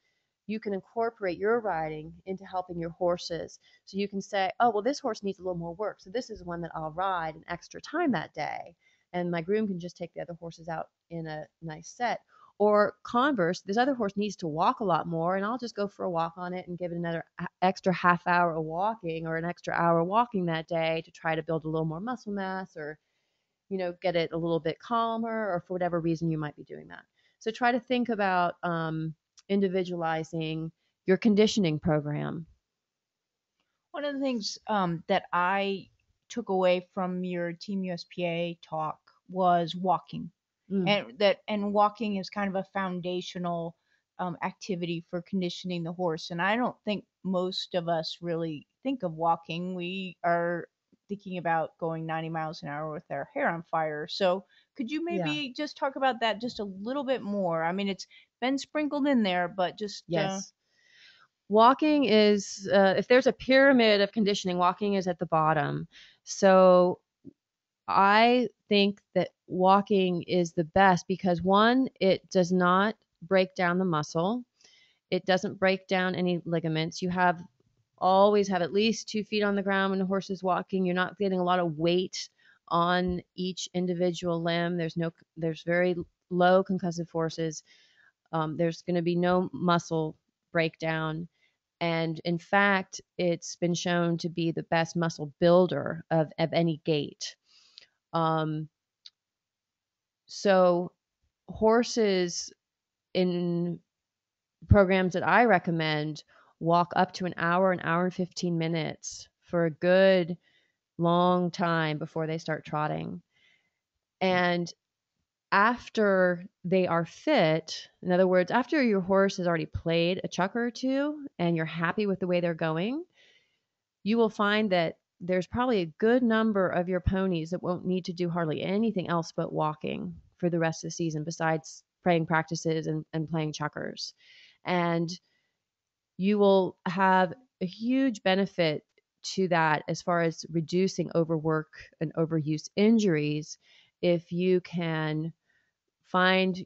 You can incorporate your riding into helping your horses. So you can say, oh, well, this horse needs a little more work. So this is one that I'll ride an extra time that day. And my groom can just take the other horses out in a nice set. Or converse, this other horse needs to walk a lot more, and I'll just go for a walk on it and give it another extra half hour of walking or an extra hour walking that day to try to build a little more muscle mass or, you know, get it a little bit calmer or for whatever reason you might be doing that. So try to think about um, individualizing your conditioning program. One of the things um, that I took away from your Team USPA talk was walking mm. and that and walking is kind of a foundational um, activity for conditioning the horse. And I don't think most of us really think of walking. We are thinking about going 90 miles an hour with our hair on fire. So could you maybe yeah. just talk about that just a little bit more? I mean, it's been sprinkled in there, but just uh yes. Uh, walking is uh, if there's a pyramid of conditioning walking is at the bottom so I think that walking is the best because one, it does not break down the muscle. It doesn't break down any ligaments. You have always have at least two feet on the ground when the horse is walking. You're not getting a lot of weight on each individual limb. There's no there's very low concussive forces. Um, there's going to be no muscle breakdown. And in fact, it's been shown to be the best muscle builder of, of any gait. Um, so horses in programs that I recommend walk up to an hour, an hour and 15 minutes for a good long time before they start trotting. Hmm. And after they are fit, in other words, after your horse has already played a chukker or two and you're happy with the way they're going, you will find that there's probably a good number of your ponies that won't need to do hardly anything else but walking for the rest of the season besides praying practices and, and playing chukkers. And you will have a huge benefit to that as far as reducing overwork and overuse injuries if you can find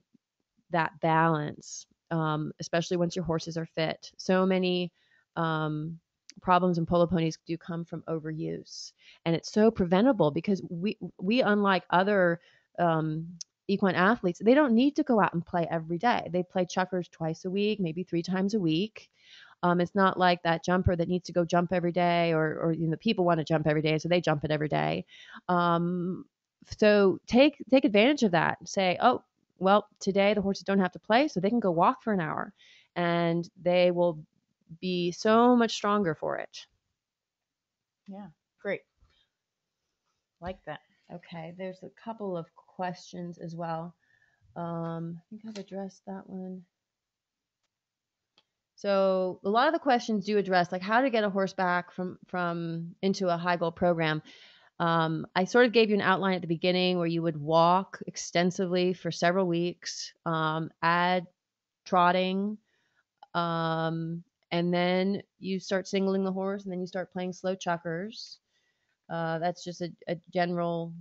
that balance, um, especially once your horses are fit. So many um, problems in polo ponies do come from overuse, and it's so preventable because we we unlike other um, equine athletes, they don't need to go out and play every day. They play chukkers twice a week, maybe three times a week. Um, it's not like that jumper that needs to go jump every day, or or you know, people want to jump every day, so they jump it every day. Um, so take take advantage of that. Say, oh, well, today the horses don't have to play, so they can go walk for an hour, and they will be so much stronger for it. Yeah, great. Like that. Okay, there's a couple of questions as well. Um, I think I've addressed that one. So a lot of the questions do address like how to get a horse back from from into a high goal program. Um, I sort of gave you an outline at the beginning where you would walk extensively for several weeks, um, add trotting, um, and then you start singling the horse, and then you start playing slow chukkers. Uh, that's just a, a general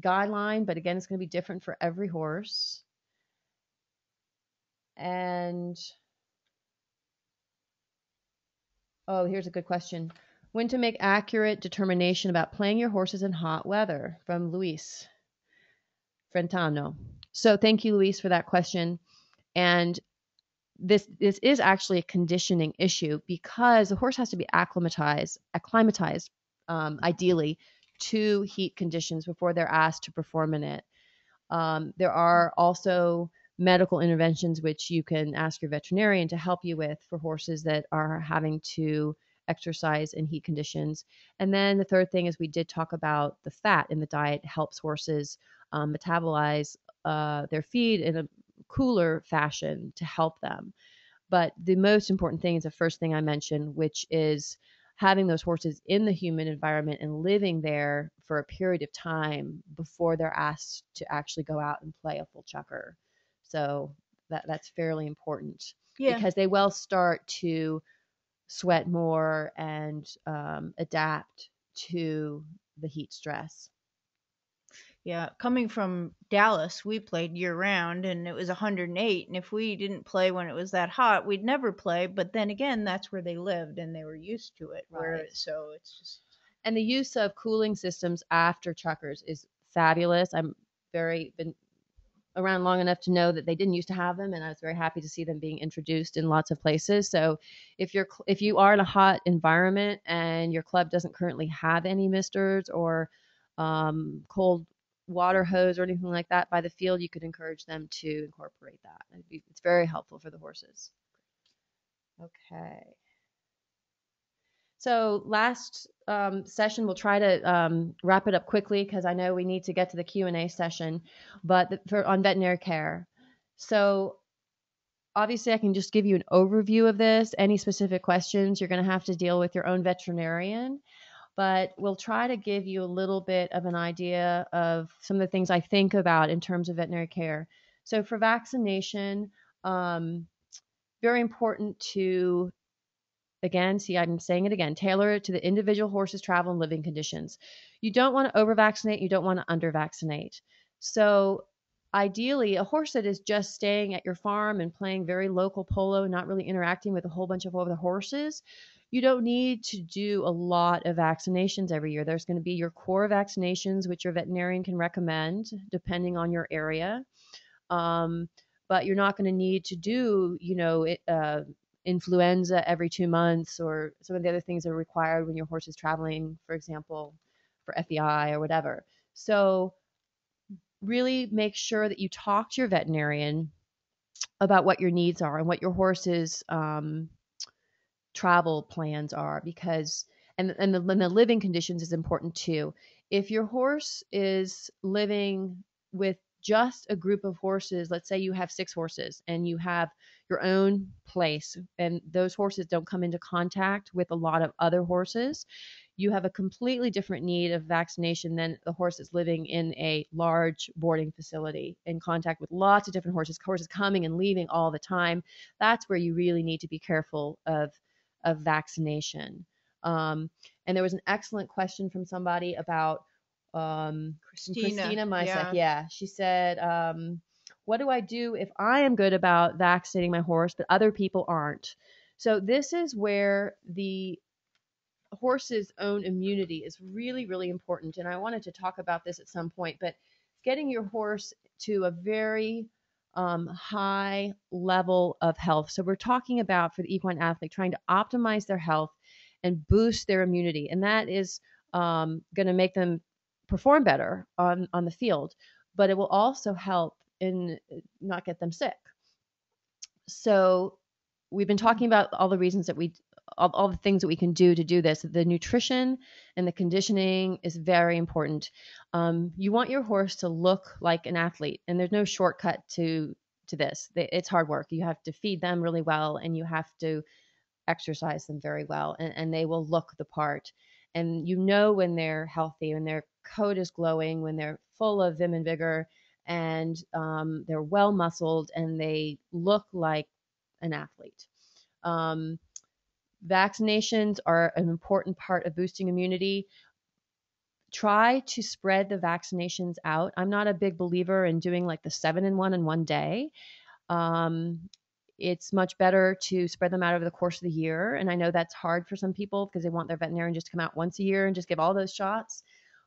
guideline, but again, it's going to be different for every horse. And oh, here's a good question. When to make accurate determination about playing your horses in hot weather from Luis Frentano. So thank you, Luis, for that question. And this this is actually a conditioning issue because the horse has to be acclimatized, acclimatized, um, ideally, to heat conditions before they're asked to perform in it. Um, there are also medical interventions which you can ask your veterinarian to help you with for horses that are having to exercise in heat conditions. And then the third thing is we did talk about the fat in the diet helps horses um, metabolize uh, their feed in a cooler fashion to help them. But the most important thing is the first thing I mentioned, which is having those horses in the human environment and living there for a period of time before they're asked to actually go out and play a full chukker. So that that's fairly important Yeah. because they will start to sweat more and um, adapt to the heat stress. Yeah, coming from Dallas, we played year round and it was 108. And if we didn't play when it was that hot, we'd never play. But then again, that's where they lived and they were used to it. Where Right. so it's just And the use of cooling systems after chukkers is fabulous. I'm very been around long enough to know that they didn't used to have them, and I was very happy to see them being introduced in lots of places. So if you're if you are in a hot environment and your club doesn't currently have any misters or um, cold water hose or anything like that by the field, you could encourage them to incorporate that. It's very helpful for the horses. Okay. So last um, session, we'll try to um, wrap it up quickly because I know we need to get to the Q and A session, but the, for on veterinary care. So obviously, I can just give you an overview of this. Any specific questions, you're going to have to deal with your own veterinarian. But we'll try to give you a little bit of an idea of some of the things I think about in terms of veterinary care. So for vaccination, um, very important to again, see, I'm saying it again, tailor it to the individual horse's travel and living conditions. You don't want to over vaccinate, you don't want to under vaccinate. So, ideally, a horse that is just staying at your farm and playing very local polo, not really interacting with a whole bunch of other horses, you don't need to do a lot of vaccinations every year. There's going to be your core vaccinations, which your veterinarian can recommend depending on your area. Um, but you're not going to need to do, you know, it, uh, influenza every two months or some of the other things that are required when your horse is traveling, for example, for FEI or whatever. So, really make sure that you talk to your veterinarian about what your needs are and what your horse's um, travel plans are because and and the, and the living conditions is important too. If your horse is living with just a group of horses, let's say you have six horses and you have your own place and those horses don't come into contact with a lot of other horses, you have a completely different need of vaccination than the horse that's living in a large boarding facility in contact with lots of different horses, horses coming and leaving all the time. That's where you really need to be careful of of vaccination. Um, and there was an excellent question from somebody about um, Christina, Christina yeah. Yeah. She said, um, What do I do if I am good about vaccinating my horse, but other people aren't? So, this is where the horse's own immunity is really, really important. And I wanted to talk about this at some point, but getting your horse to a very um, high level of health. So, we're talking about for the equine athlete trying to optimize their health and boost their immunity. And that is um, going to make them perform better on, on the field, but it will also help in uh, not get them sick. So, we've been talking about all the reasons that we all, all the things that we can do to do this. The nutrition and the conditioning is very important. Um, you want your horse to look like an athlete and there's no shortcut to to this. It's hard work. You have to feed them really well and you have to exercise them very well and, and they will look the part. And you know when they're healthy, when their coat is glowing, when they're full of vim and vigor, and um, they're well muscled and they look like an athlete. Um, vaccinations are an important part of boosting immunity. Try to spread the vaccinations out. I'm not a big believer in doing like the seven in one in one day. Um, it's much better to spread them out over the course of the year. And I know that's hard for some people because they want their veterinarian just to come out once a year and just give all those shots.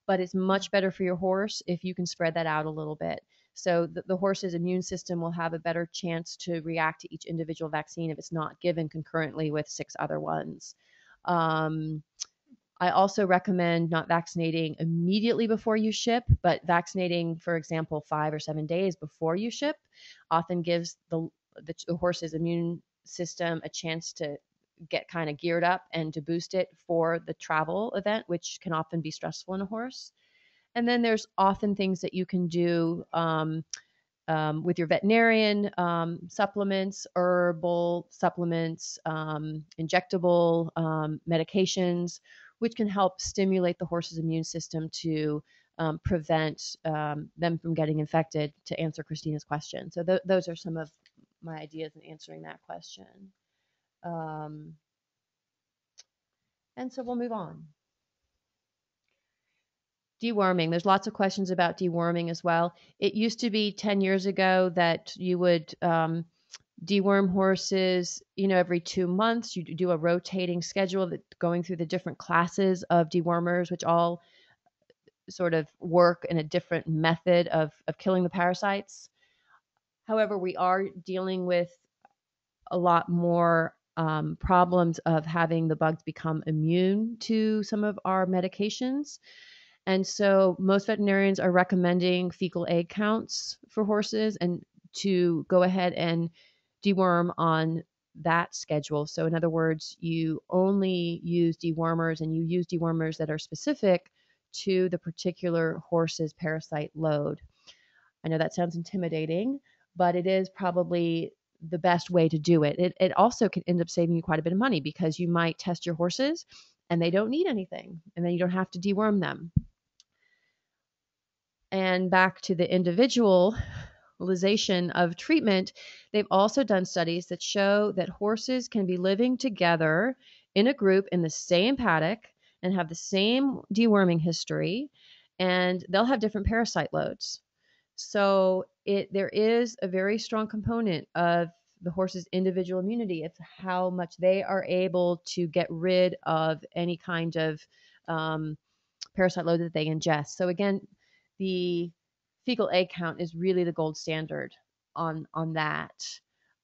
But it's much better for your horse if you can spread that out a little bit. So the, the horse's immune system will have a better chance to react to each individual vaccine if it's not given concurrently with six other ones. Um, I also recommend not vaccinating immediately before you ship, but vaccinating, for example, five or seven days before you ship often gives the, the, the horse's immune system a chance to get kind of geared up and to boost it for the travel event, which can often be stressful in a horse. And then there's often things that you can do um, um, with your veterinarian um, supplements, herbal supplements, um, injectable um, medications, which can help stimulate the horse's immune system to um, prevent them from getting infected, to answer Christina's question. So th- those are some of my ideas in answering that question. And so we'll move on. Deworming. There's lots of questions about deworming as well. It used to be 10 years ago that you would um, deworm horses you know every two months. You do a rotating schedule that going through the different classes of dewormers which all sort of work in a different method of, of killing the parasites. However we are dealing with a lot more um, problems of having the bugs become immune to some of our medications and so most veterinarians are recommending fecal egg counts for horses and to go ahead and deworm on that schedule. So, in other words, you only use dewormers and you use dewormers that are specific to the particular horse's parasite load. I know that sounds intimidating, but it is probably the best way to do it. It, it also can end up saving you quite a bit of money because you might test your horses and they don't need anything, and then you don't have to deworm them and back to the individualization of treatment, they've also done studies that show that horses can be living together in a group in the same paddock and have the same deworming history, and they'll have different parasite loads. So it there is a very strong component of the horse's individual immunity. It's how much they are able to get rid of any kind of um, parasite load that they ingest. So again, the fecal egg count is really the gold standard on on that.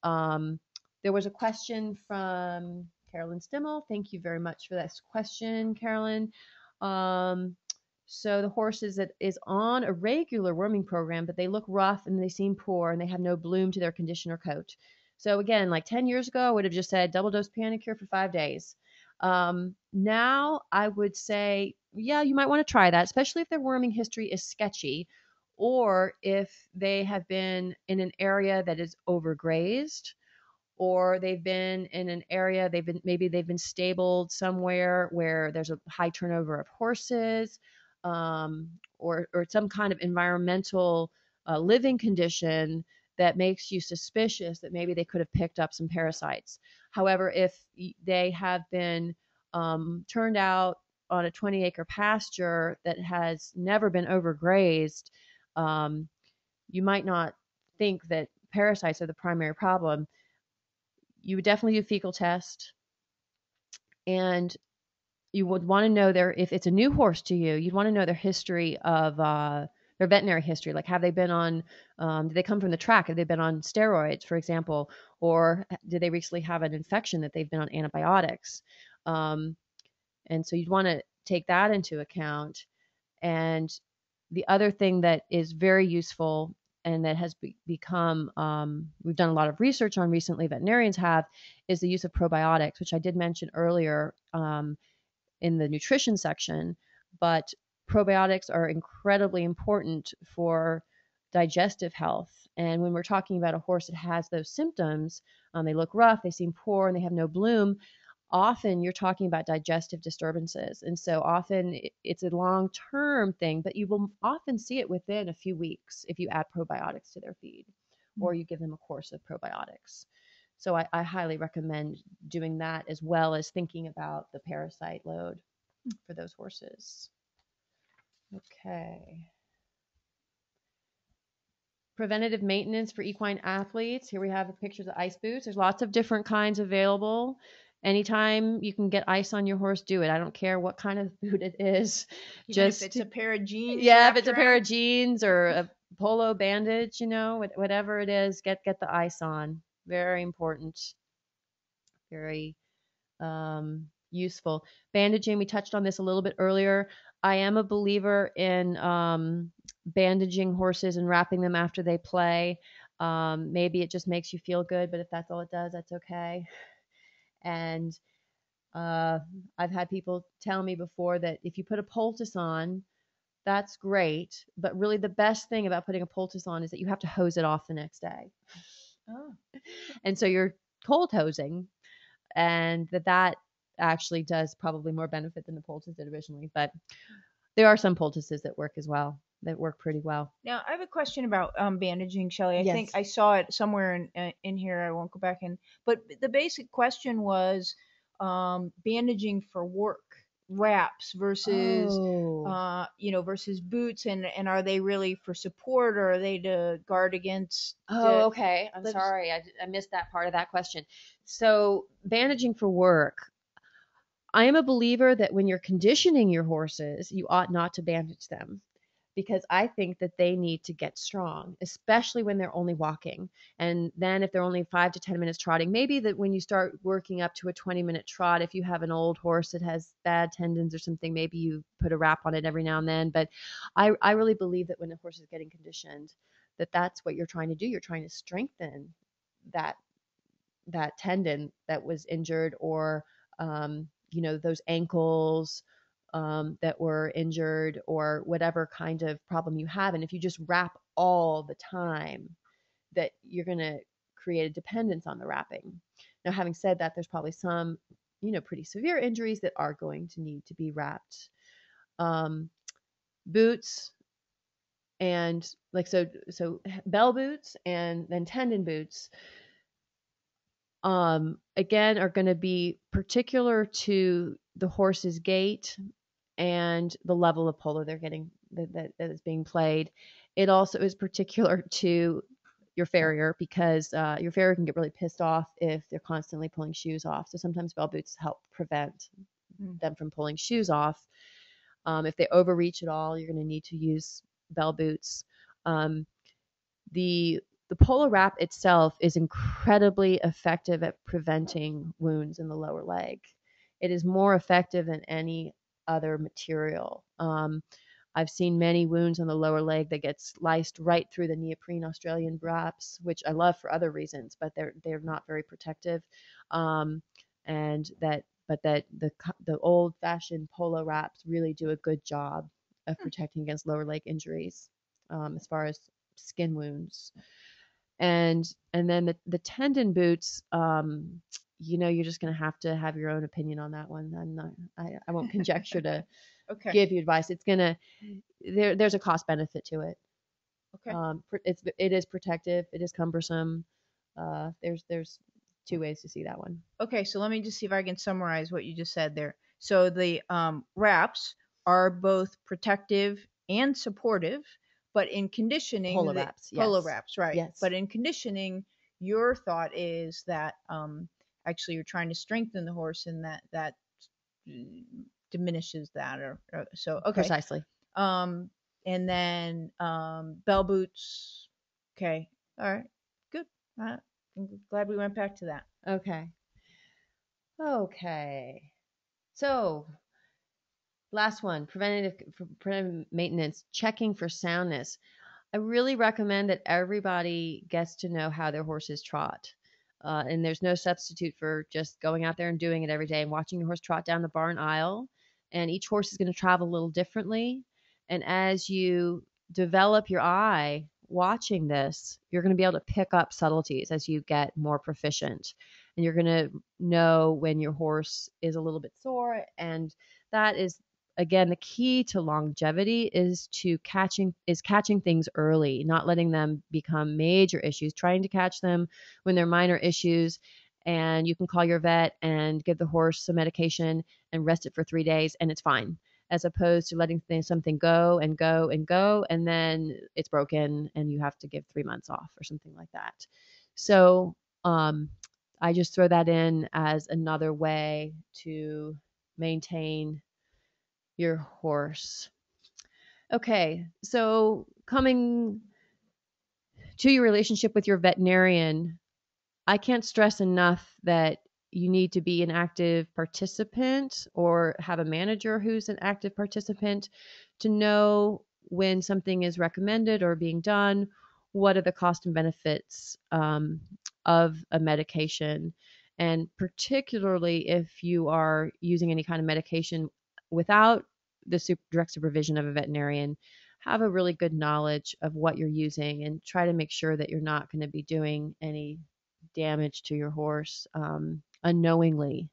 Um, there was a question from Carolyn Stimmel. Thank you very much for that question, Carolyn. Um, so the horse is, is on a regular worming program, but they look rough and they seem poor and they have no bloom to their condition or coat. So again, like 10 years ago, I would have just said double dose Panacur for five days. Um, now I would say yeah, you might want to try that, especially if their worming history is sketchy or if they have been in an area that is overgrazed or they've been in an area they've been maybe they've been stabled somewhere where there's a high turnover of horses um, or or some kind of environmental uh, living condition that makes you suspicious that maybe they could have picked up some parasites. However, if they have been um, turned out on a 20 acre pasture that has never been overgrazed, um, you might not think that parasites are the primary problem. You would definitely do fecal test, and you would want to know their if it's a new horse to you, you'd want to know their history of uh, their veterinary history. Like, have they been on? Um, did they come from the track? Have they been on steroids, for example, or did they recently have an infection that they've been on antibiotics? Um, and so you'd want to take that into account. And the other thing that is very useful and that has be- become, um, we've done a lot of research on recently, veterinarians have, is the use of probiotics, which I did mention earlier um, in the nutrition section. But probiotics are incredibly important for digestive health. And when we're talking about a horse that has those symptoms, um, they look rough, they seem poor, and they have no bloom often you're talking about digestive disturbances. And so often it's a long term thing, but you will often see it within a few weeks if you add probiotics to their feed or you give them a course of probiotics. So I, I highly recommend doing that as well as thinking about the parasite load hmm. for those horses. Okay. Preventative maintenance for equine athletes. Here we have pictures of ice boots. There's lots of different kinds available. Anytime you can get ice on your horse, do it. I don't care what kind of (laughs) boot it is. Even Just if it's a pair of jeans. yeah, if it's a pair of jeans or (laughs) a polo bandage, you know, whatever it is, get get the ice on. Very important. Very um, useful. Bandaging, we touched on this a little bit earlier. I am a believer in um, bandaging horses and wrapping them after they play. Um, maybe it just makes you feel good, but if that's all it does, that's okay. And uh, I've had people tell me before that if you put a poultice on, that's great. But really, the best thing about putting a poultice on is that you have to hose it off the next day. Oh. And so you're cold hosing, and that that actually does probably more benefit than the poultice did originally. But there are some poultices that work as well, that work pretty well. Now I have a question about um, bandaging, Shelley. I think I saw it somewhere in uh, in here. I won't go back in, but the basic question was um, bandaging for work, wraps versus Oh. uh, you know versus boots, and and are they really for support or are they to guard against? Oh, the- okay. I'm sorry. I, I missed that part of that question. So, bandaging for work. I am a believer that when you're conditioning your horses, you ought not to bandage them because I think that they need to get strong, especially when they're only walking. And then if they're only five to 10 minutes trotting, maybe that when you start working up to a 20 minute trot, if you have an old horse that has bad tendons or something, maybe you put a wrap on it every now and then. But I, I really believe that when a horse is getting conditioned, that that's what you're trying to do. You're trying to strengthen that that tendon that was injured or um, you know those ankles um, that were injured or whatever kind of problem you have and if you just wrap all the time that you're going to create a dependence on the wrapping. Now having said that there's probably some you know pretty severe injuries that are going to need to be wrapped. Um, boots and like so so bell boots and then tendon boots um again are going to be particular to the horse's gait and the level of polo they're getting that, that, that is being played it also is particular (laughs) to your farrier because uh, your farrier can get really pissed off if they're constantly pulling shoes off so sometimes bell boots help prevent Mm. them from pulling shoes off um, if they overreach at all you're going to need to use bell boots um, the the polo wrap itself is incredibly effective at preventing wounds in the lower leg. It is more effective than any other material. Um, I've seen many wounds on the lower leg that get sliced right through the neoprene Australian wraps, which I love for other reasons, but they're they're not very protective. Um, and that but that the the old fashioned polo wraps really do a good job of protecting against lower leg injuries um, as far as skin wounds and and then the the tendon boots um you know you're just going to have to have your own opinion on that one i'm not i, I won't conjecture (laughs) to Okay. give you advice it's going to there there's a cost benefit to it okay. um it's it is protective it is cumbersome uh there's there's two ways to see that one Okay, so let me just see if I can summarize what you just said there. So the um, wraps are both protective and supportive, but in conditioning, Polo the- wraps, polo wraps, right? Yes. But in conditioning, your thought is that um, actually you're trying to strengthen the horse, and that that diminishes that, or, or so. Okay. precisely Um, and then um, bell boots. Okay. All right. Good. Uh, I'm glad we went back to that. Okay. Okay. So, last one preventative, preventative maintenance, checking for soundness. I really recommend that everybody gets to know how their horses trot. Uh, and there's no substitute for just going out there and doing it every day and watching your horse trot down the barn aisle. And each horse is going to travel a little differently. And as you develop your eye watching this, you're going to be able to pick up subtleties as you get more proficient. and you're going to know when your horse is a little bit sore. And that is again the key to longevity is to catching is catching things early not letting them become major issues trying to catch them when they're minor issues and you can call your vet and give the horse some medication and rest it for three days and it's fine as opposed to letting something go and go and go and then it's broken and you have to give three months off or something like that. So um, i just throw that in as another way to maintain your horse. Okay, so coming to your relationship with your veterinarian, I can't stress enough that you need to be an active participant or have a manager who's an active participant to know when something is recommended or being done, what are the cost and benefits um, of a medication. And particularly if you are using any kind of medication without the super, direct supervision of a veterinarian, have a really good knowledge of what you're using and try to make sure that you're not going to be doing any damage to your horse um, unknowingly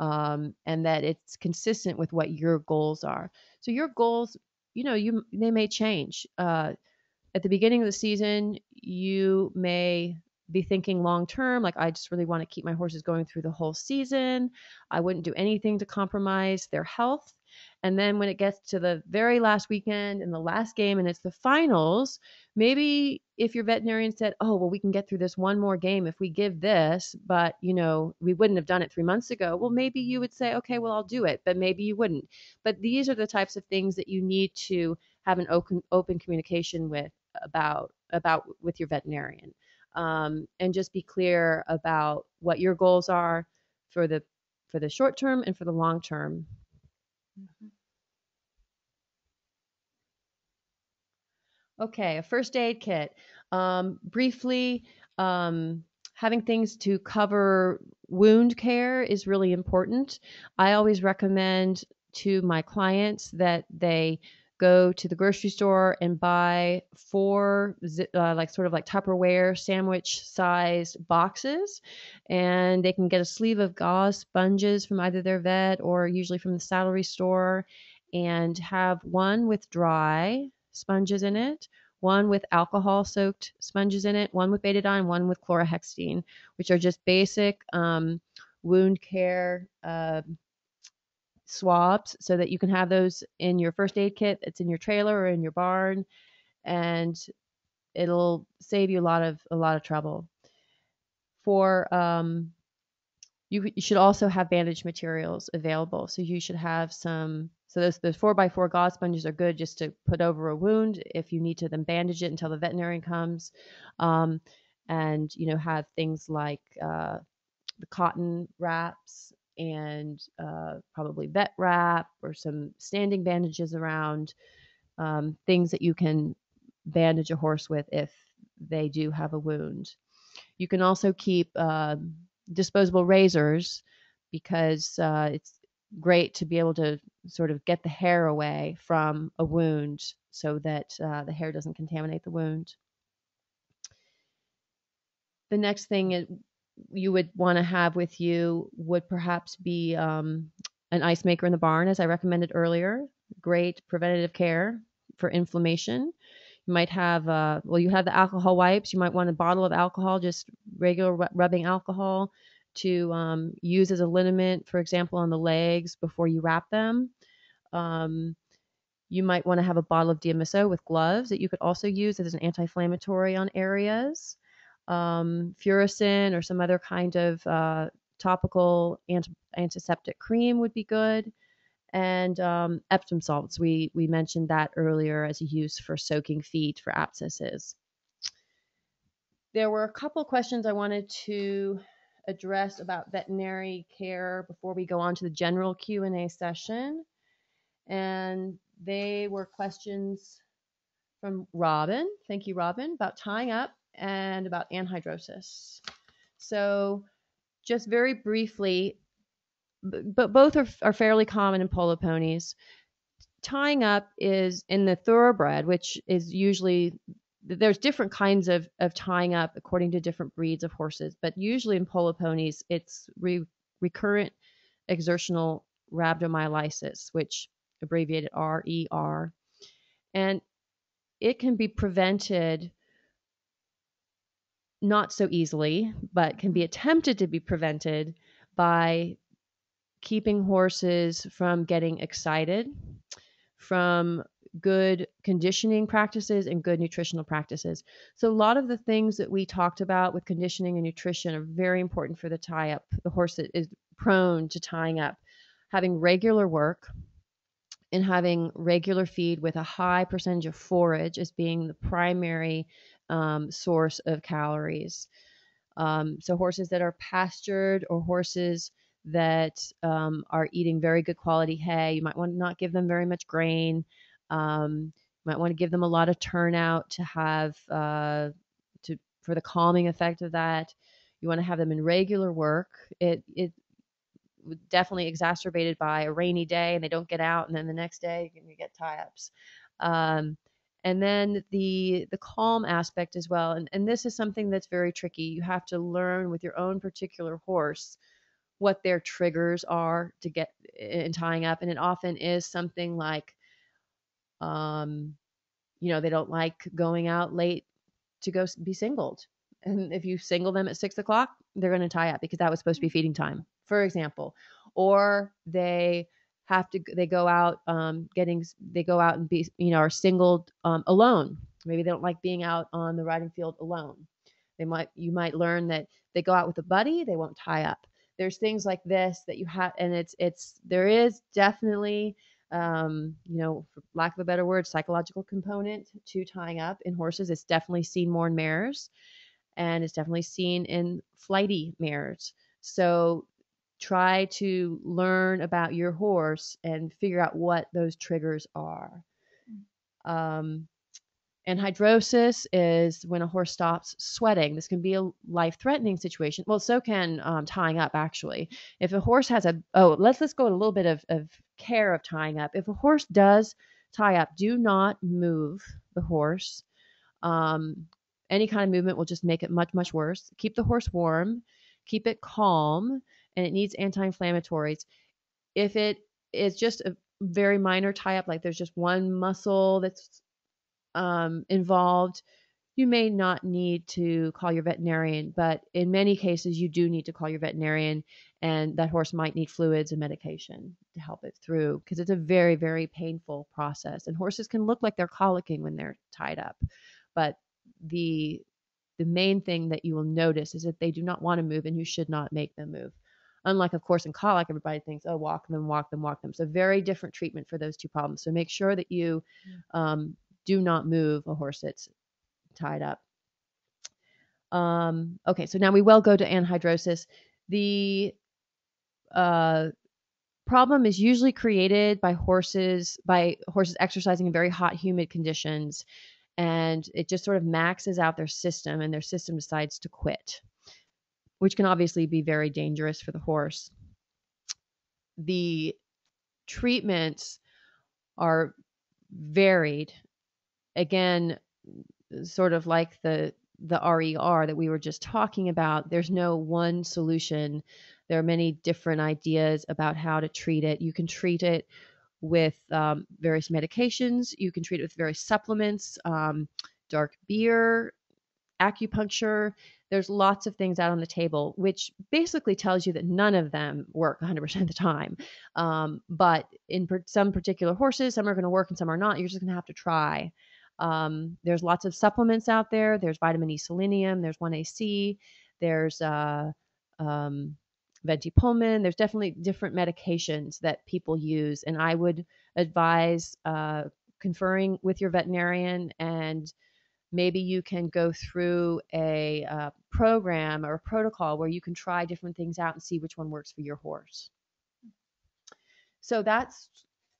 um, and that it's consistent with what your goals are. So your goals, you know, you they may change. Uh, at the beginning of the season, you may be thinking long term, like I just really want to keep my horses going through the whole season. I wouldn't do anything to compromise their health. And then when it gets to the very last weekend and the last game and it's the finals, maybe if your veterinarian said, "Oh, well we can get through this one more game if we give this, but you know, we wouldn't have done it 3 months ago." Well, maybe you would say, "Okay, well I'll do it," but maybe you wouldn't. But these are the types of things that you need to have an open open communication with about about with your veterinarian um, and just be clear about what your goals are for the for the short term and for the long term. Mm-hmm. Okay, a first aid kit. Um, briefly, um, having things to cover wound care is really important. I always recommend to my clients that they go to the grocery store and buy four uh, like sort of like Tupperware sandwich sized boxes. And they can get a sleeve of gauze sponges from either their vet or usually from the saddlery store and have one with dry sponges in it one with alcohol soaked sponges in it, one with betadine, one with chlorhexidine, which are just basic um, wound care uh, swabs so that you can have those in your first aid kit that's in your trailer or in your barn and it'll save you a lot of a lot of trouble. For um, you, you should also have bandage materials available so you should have some so those those four by four gauze sponges are good just to put over a wound if you need to then bandage it until the veterinarian comes um, and you know have things like uh, the cotton wraps and uh, probably vet wrap or some standing bandages around, um, things that you can bandage a horse with if they do have a wound. You can also keep uh, disposable razors because uh, it's great to be able to sort of get the hair away from a wound so that uh, the hair doesn't contaminate the wound. The next thing is you would want to have with you would perhaps be um, an ice maker in the barn, as I recommended earlier. Great preventative care for inflammation. You might have, uh, well, you have the alcohol wipes. You might want a bottle of alcohol, just regular rubbing alcohol to um, use as a liniment, for example, on the legs before you wrap them. Um, you might want to have a bottle of DMSO with gloves that you could also use as an anti inflammatory on areas um, Furacin or some other kind of uh, topical anti- antiseptic cream would be good. And um, Epsom salts, we, we mentioned that earlier as a use for soaking feet for abscesses. There were a couple questions I wanted to address about veterinary care before we go on to the general Q&A session. And they were questions from Robin. Thank you, Robin, about tying up and about anhidrosis. So, just very briefly, but both are, are fairly common in polo ponies. Tying up is in the thoroughbred, which is usually there's different kinds of, of tying up according to different breeds of horses, but usually in polo ponies, it's re- recurrent exertional rhabdomyolysis, which abbreviated RER. And it can be prevented not so easily, but can be attempted to be prevented by keeping horses from getting excited, from good conditioning practices and good nutritional practices. So a lot of the things that we talked about with conditioning and nutrition are very important for the tie up, the horse that is prone to tying up. Having regular work and having regular feed with a high percentage of forage as being the primary um, source of calories. Um, so horses that are pastured or horses that um, are eating very good quality hay, you might want to not give them very much grain. Um, you might want to give them a lot of turnout to have uh, to for the calming effect of that. You want to have them in regular work. It it definitely exacerbated by a rainy day and they don't get out, and then the next day you get tie ups. Um, and then the the calm aspect as well and, and this is something that's very tricky you have to learn with your own particular horse what their triggers are to get in tying up and it often is something like um, you know, they don't like going out late to go be singled. And if you single them at six o'clock, they're going to tie up because that was supposed to be feeding time, for example. Or they have to, they go out um, getting, they go out and be, you know, are singled um, alone. Maybe they don't like being out on the riding field alone. They might, you might learn that they go out with a buddy, they won't tie up. There's things like this that you have, and it's, it's, there is definitely um, you know, for lack of a better word, psychological component to tying up in horses. It's definitely seen more in mares and it's definitely seen in flighty mares. So try to learn about your horse and figure out what those triggers are. Mm. Um, Anhidrosis is when a horse stops sweating. This can be a life threatening situation. Well, so can um, tying up, actually. If a horse has a, oh, let's, let's go a little bit of, of care of tying up. If a horse does tie up, do not move the horse. Um, any kind of movement will just make it much, much worse. Keep the horse warm, keep it calm, and it needs anti inflammatories. If it is just a very minor tie up, like there's just one muscle that's um, involved, you may not need to call your veterinarian, but in many cases, you do need to call your veterinarian, and that horse might need fluids and medication to help it through because it's a very, very painful process. And horses can look like they're colicking when they're tied up, but the the main thing that you will notice is that they do not want to move, and you should not make them move. Unlike, of course, in colic, everybody thinks, oh, walk them, walk them, walk them. So very different treatment for those two problems. So make sure that you um, do not move a horse that's tied up. Um, okay, so now we will go to anhidrosis. The uh, problem is usually created by horses by horses exercising in very hot, humid conditions, and it just sort of maxes out their system, and their system decides to quit, which can obviously be very dangerous for the horse. The treatments are varied again, sort of like the the RER that we were just talking about, there's no one solution. There are many different ideas about how to treat it. You can treat it with um, various medications. You can treat it with various supplements, um, dark beer, acupuncture. There's lots of things out on the table, which basically tells you that none of them work 100% of the time. Um, but in per- some particular horses, some are going to work and some are not. You're just going to have to try. Um, there's lots of supplements out there. There's vitamin E selenium. There's 1AC. There's uh, um, Ventipulmin. There's definitely different medications that people use, and I would advise uh, conferring with your veterinarian and maybe you can go through a uh, program or a protocol where you can try different things out and see which one works for your horse. So that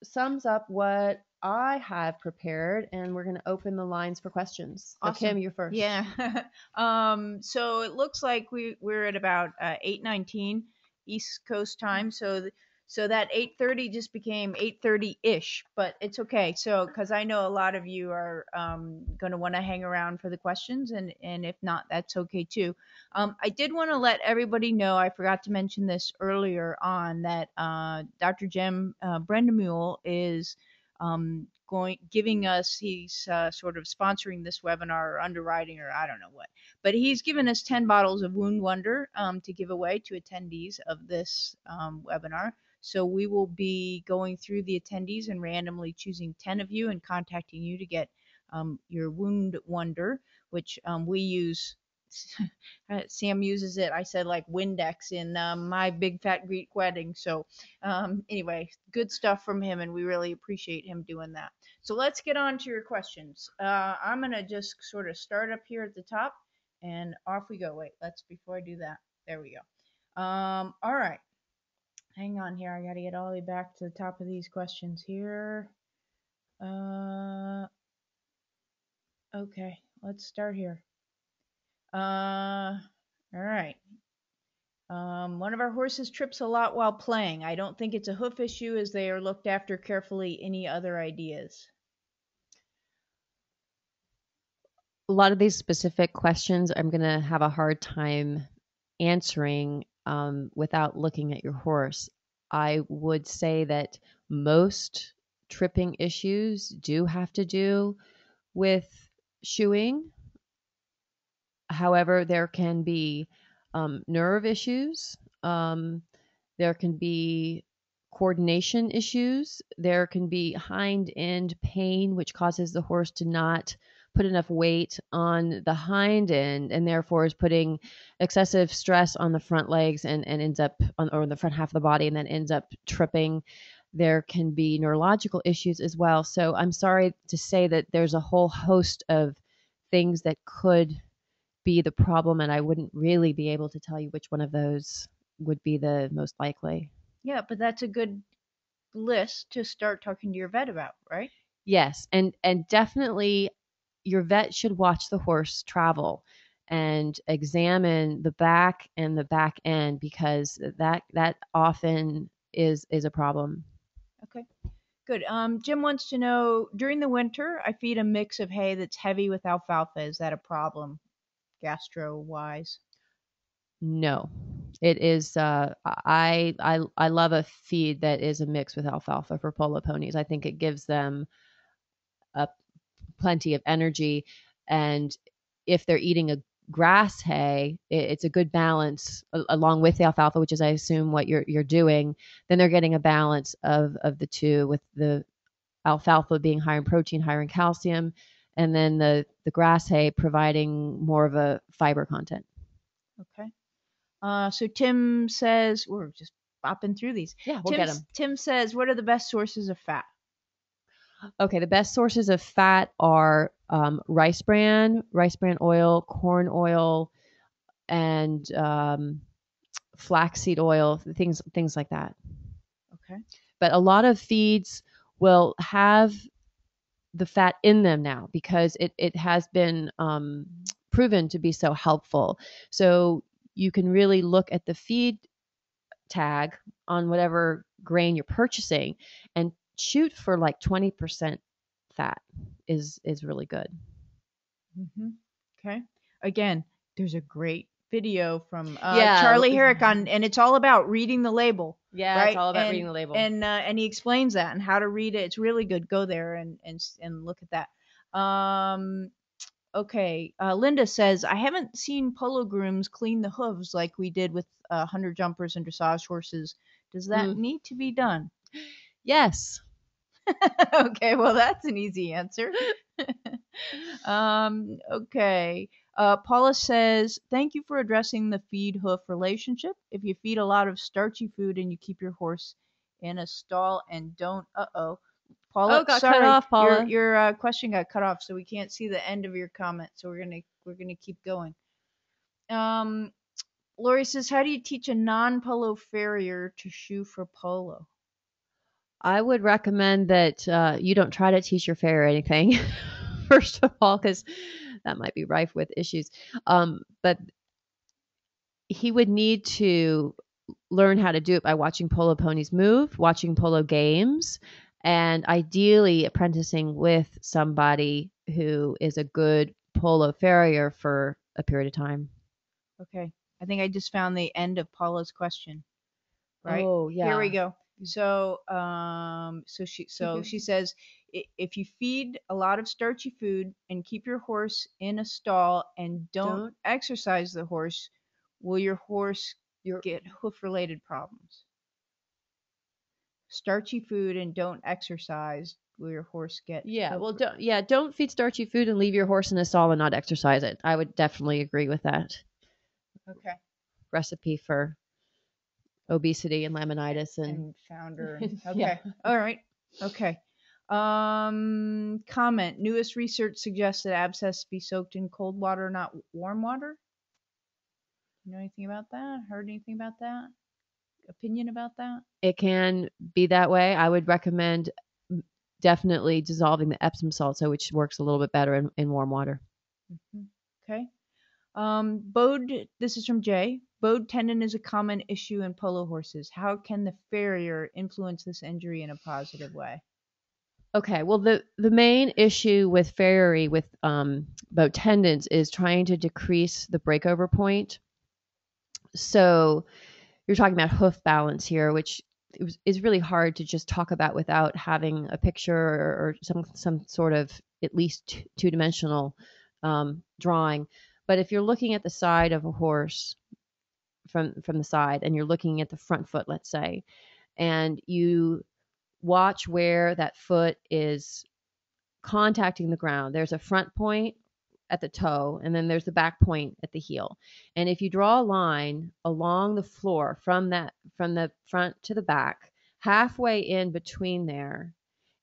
sums up what I have prepared, and we're going to open the lines for questions. Awesome. So Kim, you're first. Yeah. (laughs) um, so it looks like we we're at about uh, eight nineteen East Coast time. So th- So that 8:30 just became 8:30-ish, but it's okay. So cuz I know a lot of you are um, going to want to hang around for the questions and and if not that's okay too. Um, I did want to let everybody know I forgot to mention this earlier on that uh, Dr. Jim uh, Brendemuehl is um, going giving us he's uh, sort of sponsoring this webinar or underwriting or I don't know what, but he's given us 10 bottles of Wound Wonder um, to give away to attendees of this um, webinar. So we will be going through the attendees and randomly choosing 10 of you and contacting you to get um, your Wound Wonder, which um, we use. (laughs) Sam uses it. I said like Windex in um, my big fat Greek wedding. So um, anyway, good stuff from him, and we really appreciate him doing that. So let's get on to your questions. Uh, I'm gonna just sort of start up here at the top, and off we go. Wait, let's before I do that. There we go. Um, all right hang on here. I got to get all the way back to the top of these questions here. Uh, okay, let's start here. Uh, all right. Um, one of our horses trips a lot while playing. I don't think it's a hoof issue as they are looked after carefully. Any other ideas? A lot of these specific questions I'm going to have a hard time answering um, without looking at your horse. I would say that most tripping issues do have to do with shoeing. However, there can be um, nerve issues. Um, there can be coordination issues. There can be hind end pain, which causes the horse to not put enough weight on the hind end and therefore is putting excessive stress on the front legs and, and ends up on or the front half of the body and then ends up tripping. There can be neurological issues as well. So i'm sorry to say that there's a whole host of things that could be the problem and i wouldn't really be able to tell you which one of those would be the most likely. Yeah but that's a good list to start talking to your vet about right? Yes and and definitely your vet should watch the horse travel and examine the back and the back end because that that often is is a problem. Okay. Good. Um, Jim wants to know during the winter, I feed a mix of hay that's heavy with alfalfa. Is that a problem, gastro wise? No, it is. Uh, I I I love a feed that is a mix with alfalfa for polo ponies. I think it gives them a plenty of energy. And if they're eating a grass hay, it's a good balance along with the alfalfa, which is I assume what you're you're doing. Then they're getting a balance of of the two, with the alfalfa being higher in protein, higher in calcium, and then the the grass hay providing more of a fiber content. Okay. Uh, so Tim says we're just bopping through these. Yeah, we'll get them. Tim says, "What are the best sources of fat?" Okay, the best sources of fat are um, rice bran, rice bran oil, corn oil, and um, flaxseed oil, things things like that. Okay. But a lot of feeds will have the fat in them now because it it has been um, proven to be so helpful. So you can really look at the feed tag on whatever grain you're purchasing and shoot for like 20% fat is is really good. Mm-hmm. Okay. Again, there's a great video from uh, yeah. Charlie Herrick on, and it's all about reading the label. Yeah, right? it's all about and, reading the label. And uh, and he explains that and how to read it. It's really good. Go there and and and look at that. Um, okay. Uh, Linda says I haven't seen polo grooms clean the hooves like we did with uh, hunter jumpers and dressage horses. Does that mm. need to be done? Yes. (laughs) okay, well that's an easy answer. (laughs) um, okay. Uh, Paula says, "Thank you for addressing the feed hoof relationship. If you feed a lot of starchy food and you keep your horse in a stall and don't, uh oh, Paula, oh, got sorry, cut off, Paula. Your, your uh, question got cut off, so we can't see the end of your comment. So we're gonna we're gonna keep going. Um, Lori says, "How do you teach a non-polo farrier to shoe for polo?" I would recommend that uh, you don't try to teach your farrier anything, (laughs) first of all, because that might be rife with issues. Um, but he would need to learn how to do it by watching polo ponies move, watching polo games, and ideally apprenticing with somebody who is a good polo farrier for a period of time. Okay. I think I just found the end of Paula's question. Right? Oh, yeah. Here we go. So, um, so she, so Mhm. she says, "I- if you feed a lot of starchy food and keep your horse in a stall and don't, Don't- exercise the horse, will your horse Your- get hoof-related problems? Starchy food and don't exercise, will your horse get? Yeah, hoof- well, don't yeah, don't feed starchy food and leave your horse in a stall and not exercise it. I would definitely agree with that okay. recipe for obesity and laminitis and, and founder. (laughs) Okay. Yeah. All right. Okay. Um, comment. Newest research suggests that abscess be soaked in cold water, not warm water. You know anything about that? Heard anything about that? Opinion about that? it can be that way. I would recommend mm, definitely dissolving the Epsom salt, so which works a little bit better in, in warm water. Mhm. Okay. Um, Bode, This is from Jay. Bowed tendon is a common issue in polo horses. How can the farrier influence this injury in a positive way? Okay, well the the main issue with farriery with um, tendons is trying to decrease the breakover point. So you're talking about hoof balance here, which is- really hard to just talk about without having a picture or, or some some sort of at least two dimensional um, drawing. But if you're looking at the side of a horse from from the side, and you're looking at the front foot, let's say, and you watch where that foot is contacting the ground. There's a front point at the toe, and then there's the back point at the heel. And if you draw a line along the floor from that from the front to the back, halfway in between there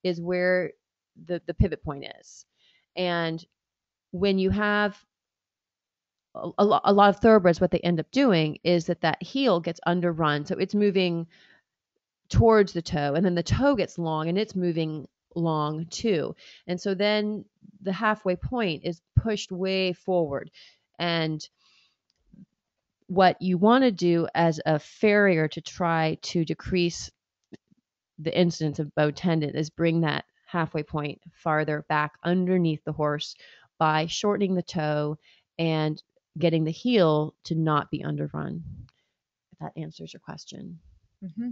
is where the, the pivot point is. And when you have a, a, lo- a lot of thoroughbreds, what they end up doing is that that heel gets underrun. So it's moving towards the toe and then the toe gets long and it's moving long too and so then the halfway point is pushed way forward and what you want to do as a farrier to try to decrease the incidence of bow tendon is bring that halfway point farther back underneath the horse by shortening the toe and getting the heel to not be underrun if that answers your question Mm-hmm.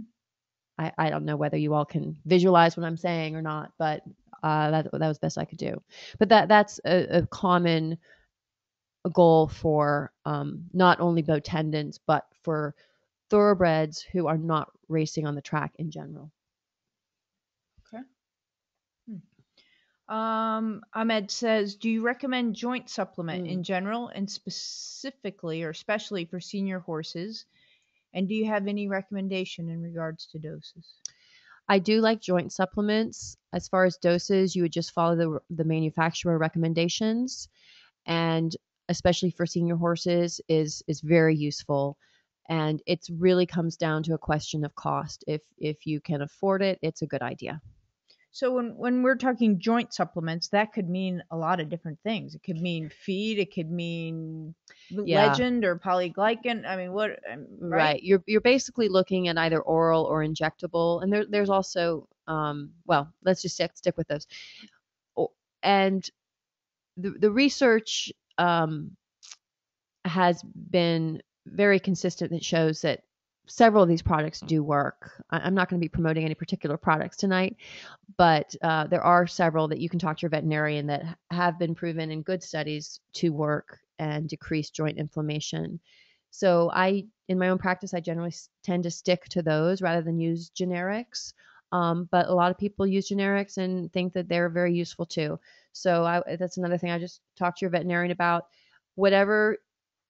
I, I don't know whether you all can visualize what I'm saying or not, but uh, that that was best I could do. But that that's a, a common goal for um, not only bow tendons but for thoroughbreds who are not racing on the track in general. Um, Ahmed says, do you recommend joint supplement Mm. in general and specifically or especially for senior horses? And do you have any recommendation in regards to doses? I do like joint supplements. As far as doses, you would just follow the the manufacturer recommendations, and especially for senior horses is is very useful. And it really comes down to a question of cost. If if you can afford it, it's a good idea. So when when we're talking joint supplements, that could mean a lot of different things. It could mean feed, it could mean Yeah. legend or polyglycan. I mean, what? um, Right. You're you're basically looking at either oral or injectable, and there there's also um well let's just stick stick with those. And the the research um has been very consistent that shows that several of these products do work. I- I'm not going to be promoting any particular products tonight, but uh, there are several that you can talk to your veterinarian that have been proven in good studies to work and decrease joint inflammation. So I, in my own practice, I generally tend to stick to those rather than use generics. Um, but a lot of people use generics and think that they're very useful too. So I, that's another thing I just talk to your veterinarian about. Whatever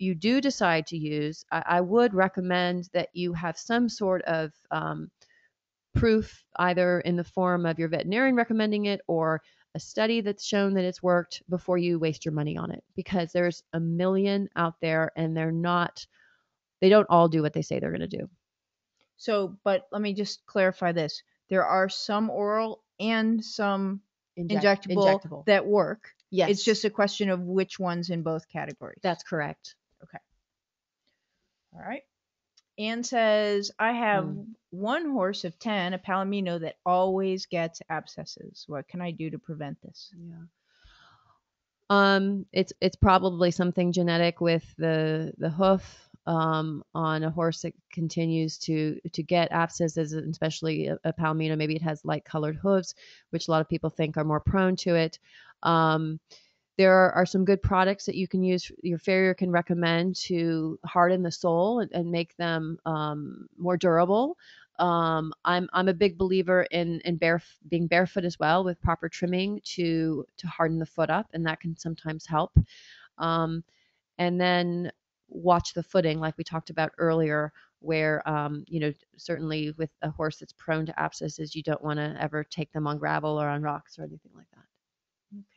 you do decide to use, I, I would recommend that you have some sort of um, proof, either in the form of your veterinarian recommending it or a study that's shown that it's worked before you waste your money on it. Because there's a million out there and they're not, they don't all do what they say they're going to do. So, but let me just clarify this: there are some oral and some Inject- injectable, that work. yes. It's just a question of which ones in both categories. that's correct. All right. Anne says, I have Hmm. one horse of 10, a Palomino, that always gets abscesses. What can I do to prevent this? Yeah. Um, it's it's probably something genetic with the the hoof um, on a horse that continues to to get abscesses, especially a, a palomino. Maybe it has light colored hooves, which a lot of people think are more prone to it. Um, there are, some good products that you can use. Your farrier can recommend to harden the sole and, and make them um, more durable. Um, I'm I'm a big believer in in bare being barefoot as well with proper trimming to to harden the foot up, and that can sometimes help. Um, and then watch the footing, like we talked about earlier, where um, you know certainly with a horse that's prone to abscesses, you don't want to ever take them on gravel or on rocks or anything like that.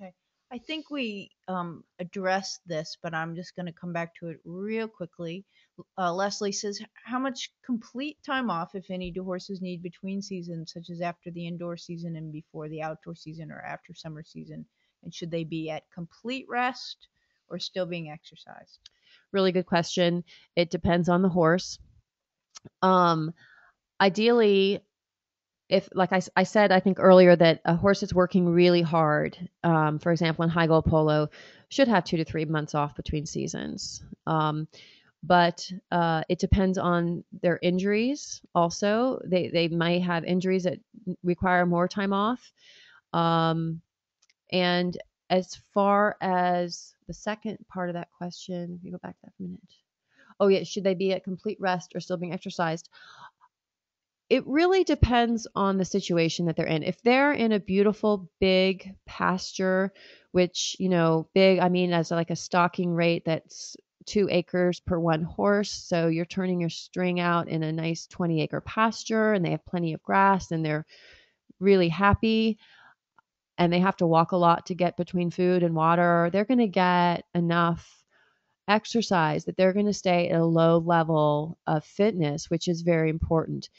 Okay. I think we um, addressed this, but I'm just going to come back to it real quickly. Uh, Leslie says, How much complete time off, if any, do horses need between seasons, such as after the indoor season and before the outdoor season or after summer season? And should they be at complete rest or still being exercised? Really good question. It depends on the horse. Um, ideally, if like I, I said, I think earlier that a horse that's working really hard, um, for example, in high goal polo, should have two to three months off between seasons. Um, but uh, it depends on their injuries. Also, they they might have injuries that require more time off. Um, and as far as the second part of that question, if you go back that minute. Oh yeah, should they be at complete rest or still being exercised? It really depends on the situation that they're in. If they're in a beautiful big pasture, which, you know, big, I mean as like a stocking rate that's two acres per one horse. So you're turning your string out in a nice 20 acre pasture and they have plenty of grass and they're really happy and they have to walk a lot to get between food and water, they're going to get enough exercise that they're going to stay at a low level of fitness, which is very important.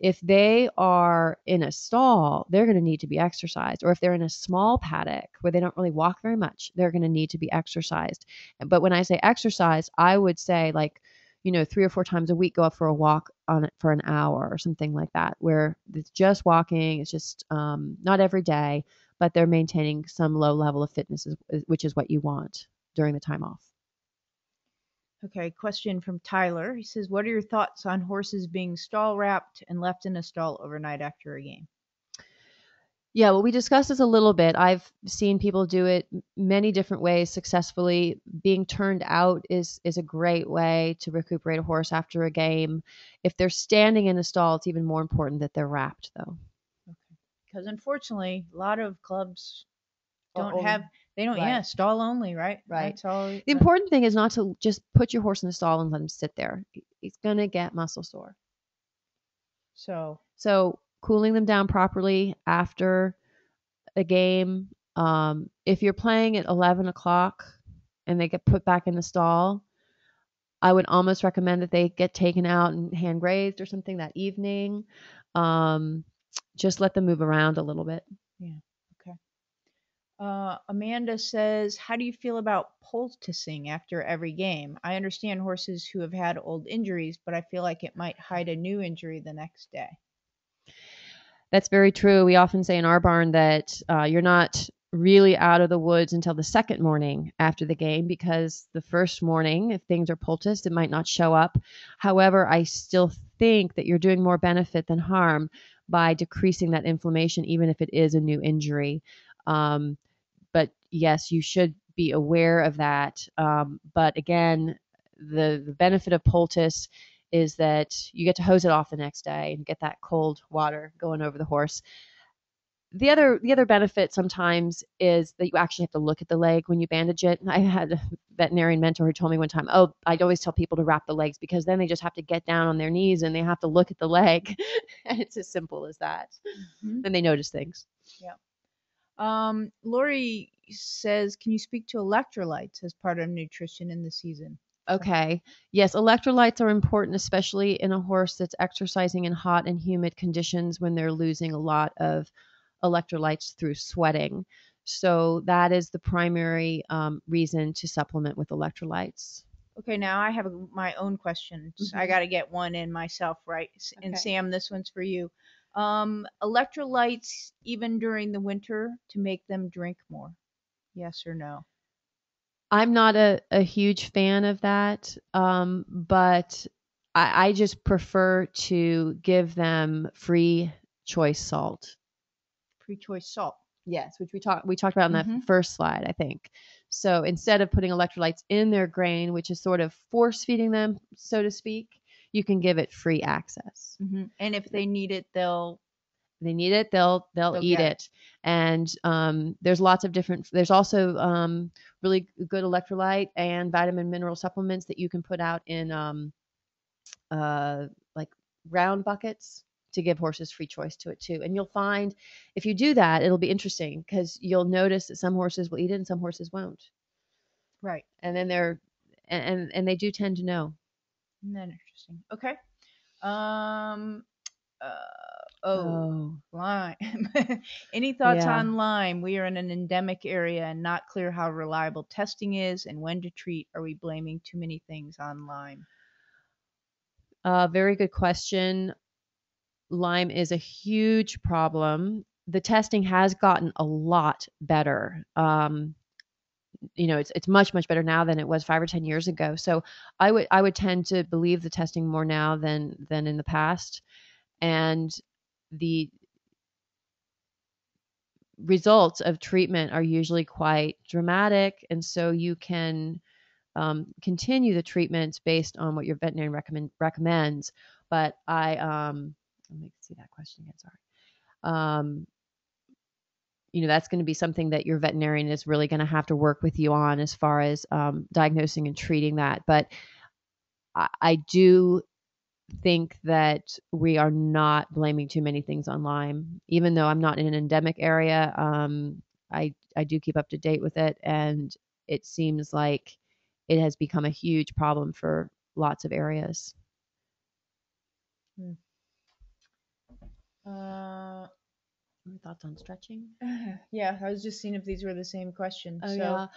If they are in a stall, they're going to need to be exercised. Or if they're in a small paddock where they don't really walk very much, they're going to need to be exercised. But when I say exercise, I would say like, you know, three or four times a week, go out for a walk on it for an hour or something like that, where it's just walking. It's just um, not every day, but they're maintaining some low level of fitness, which is what you want during the time off. Okay, question from Tyler. He says, What are your thoughts on horses being stall wrapped and left in a stall overnight after a game? Yeah, well, we discussed this a little bit. I've seen people do it many different ways successfully. Being turned out is is a great way to recuperate a horse after a game. If they're standing in a stall, it's even more important that they're wrapped, though. Okay, Because unfortunately, a lot of clubs don't only- have, they don't, yeah, stall only, right? Right. That's all. The important thing is not to just put your horse in the stall and let him sit there. He- He's gonna get muscle sore. So, So cooling them down properly after a game. Um, if you're playing at 11 o'clock and they get put back in the stall, I would almost recommend that they get taken out and hand grazed or something that evening. Um, just let them move around a little bit. Uh, Amanda says, How do you feel about poulticing after every game? I understand horses who have had old injuries, but I feel like it might hide a new injury the next day. That's very true. We often say in our barn that uh, you're not really out of the woods until the second morning after the game because the first morning, if things are poulticed, it might not show up. However, I still think that you're doing more benefit than harm by decreasing that inflammation, even if it is a new injury. Um, yes, you should be aware of that. Um, but again, the, the benefit of poultice is that you get to hose it off the next day and get that cold water going over the horse. The other the other benefit sometimes is that you actually have to look at the leg when you bandage it. I had a veterinarian mentor who told me one time, "Oh, I'd always tell people to wrap the legs because then they just have to get down on their knees and they have to look at the leg." (laughs) and it's as simple as that. Mhm. Then they notice things. Um, Lori says, Can you speak to electrolytes as part of nutrition in the season? Okay. Yes, electrolytes are important, especially in a horse that's exercising in hot and humid conditions when they're losing a lot of electrolytes through sweating. So that is the primary um, reason to supplement with electrolytes. Okay, now I have a, my own questions. I Mhm. got to get one in myself, right? S- And Okay. Sam, this one's for you. Um, electrolytes, even during the winter, to make them drink more. Yes or no? I'm not a, a huge fan of that, um, but I, I just prefer to give them free choice salt. Free choice salt. Yes, which we talked we talked about in that Mhm. first slide, I think. So instead of putting electrolytes in their grain, which is sort of force feeding them, so to speak, you can give it free access. hmm And if they need it, they'll. They need it they'll they'll, They'll eat get it and um, there's lots of different there's also um, really good electrolyte and vitamin mineral supplements that you can put out in um, uh, like round buckets to give horses free choice to it too and you'll find if you do that it'll be interesting because you'll notice that some horses will eat it and some horses won't Right. and then they're and and, and they do tend to know Isn't that interesting? Okay. Um. Uh, oh, (laughs) Lyme. (laughs) Any thoughts Yeah. on Lyme? We are in an endemic area and not clear how reliable testing is and when to treat. Are we blaming too many things on Lyme? Uh, very good question. Lyme is a huge problem. The testing has gotten a lot better. Um, you know, it's it's much much better now than it was five or ten years ago. So I would I would tend to believe the testing more now than than in the past, and the results of treatment are usually quite dramatic, and so you can um, continue the treatments based on what your veterinarian recommend, recommends. But I, um, let me see that question again. Sorry. Um, you know, that's going to be something that your veterinarian is really going to have to work with you on as far as um, diagnosing and treating that. But I, I do think that we are not blaming too many things on Lyme, even though I'm not in an endemic area. Um, I I do keep up to date with it, and it seems like it has become a huge problem for lots of areas. Uh, Any thoughts on stretching? (laughs) yeah, I was just seeing if these were the same questions. Oh,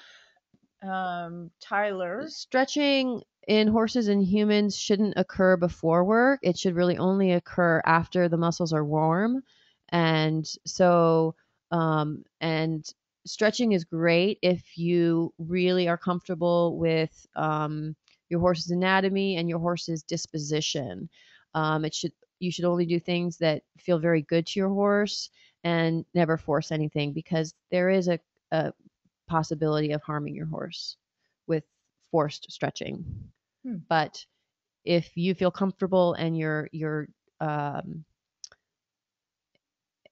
so, um, Tyler. Stretching in horses and humans shouldn't occur before work. It should really only occur after the muscles are warm. And so, um, and stretching is great if you really are comfortable with um, your horse's anatomy and your horse's disposition. Um, it should you should only do things that feel very good to your horse and never force anything because there is a, a possibility of harming your horse with forced stretching. Hmm. But if you feel comfortable and you're you're um,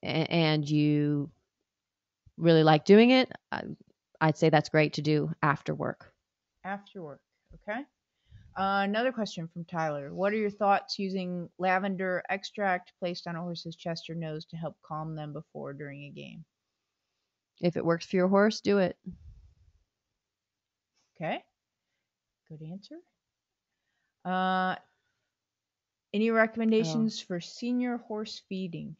and you really like doing it, I- I'd say that's great to do after work. after work. Okay. Uh, another question from Tyler. What are your thoughts using lavender extract placed on a horse's chest or nose to help calm them before or during a game? If it works for your horse, do it. Okay. Good answer. Uh, any recommendations for senior horse feeding?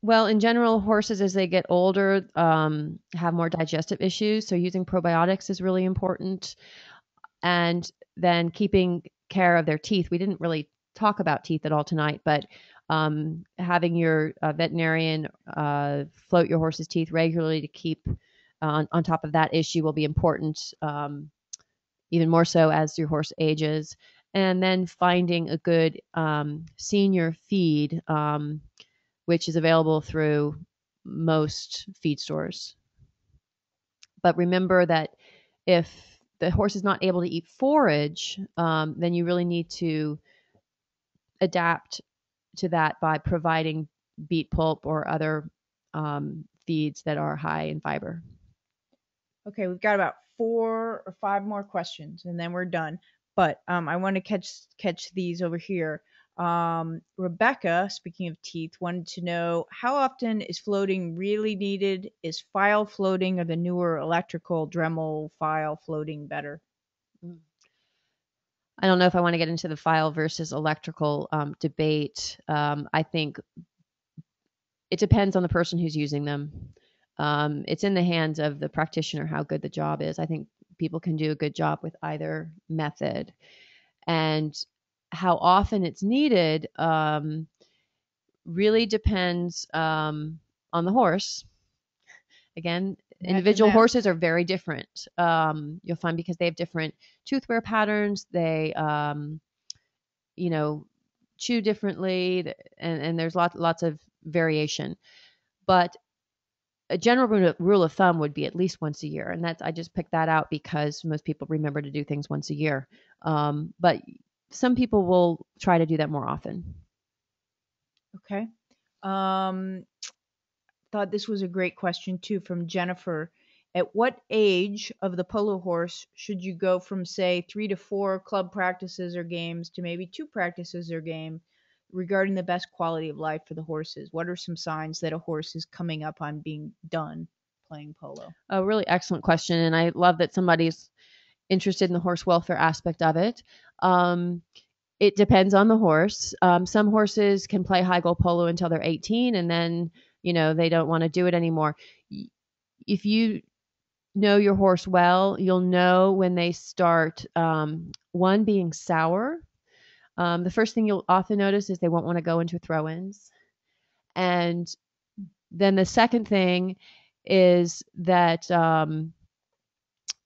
Well, in general, horses as they get older um, have more digestive issues. So using probiotics is really important. And then keeping care of their teeth. We didn't really talk about teeth at all tonight, but um, having your uh, veterinarian uh, float your horse's teeth regularly to keep on, on top of that issue will be important, um, even more so as your horse ages. And then finding a good um, senior feed. Um, which is available through most feed stores. But remember that if the horse is not able to eat forage, um, then you really need to adapt to that by providing beet pulp or other um, feeds that are high in fiber. Okay, we've got about four or five more questions, and then we're done. But um, I want to catch catch these over here. Um, Rebecca, speaking of teeth, wanted to know how often is floating really needed? Is file floating or the newer electrical Dremel file floating better? I don't know if I want to get into the file versus electrical um, debate. Um, I think it depends on the person who's using them. Um, it's in the hands of the practitioner how good the job is. I think people can do a good job with either method, and how often it's needed um, really depends um, on the horse. Again, individual horses are very different. Um, you'll find because they have different tooth wear patterns. They, um, you know, chew differently, and, and there's lots lots of variation. But a general rule of thumb would be at least once a year, and that's I just picked that out because most people remember to do things once a year. Um, but some people will try to do that more often. Okay. Um, thought this was a great question too from Jennifer. At what age of the polo horse should you go from say three to four club practices or games to maybe two practices or game regarding the best quality of life for the horses? What are some signs that a horse is coming up on being done playing polo? A really excellent question, and I love that somebody's interested in the horse welfare aspect of it. Um, it depends on the horse. Um, some horses can play high goal polo until they're 18, and then you know they don't want to do it anymore. If you know your horse well, you'll know when they start um, one being sour um, the first thing you'll often notice is they won't want to go into throw ins. And then the second thing is that, um,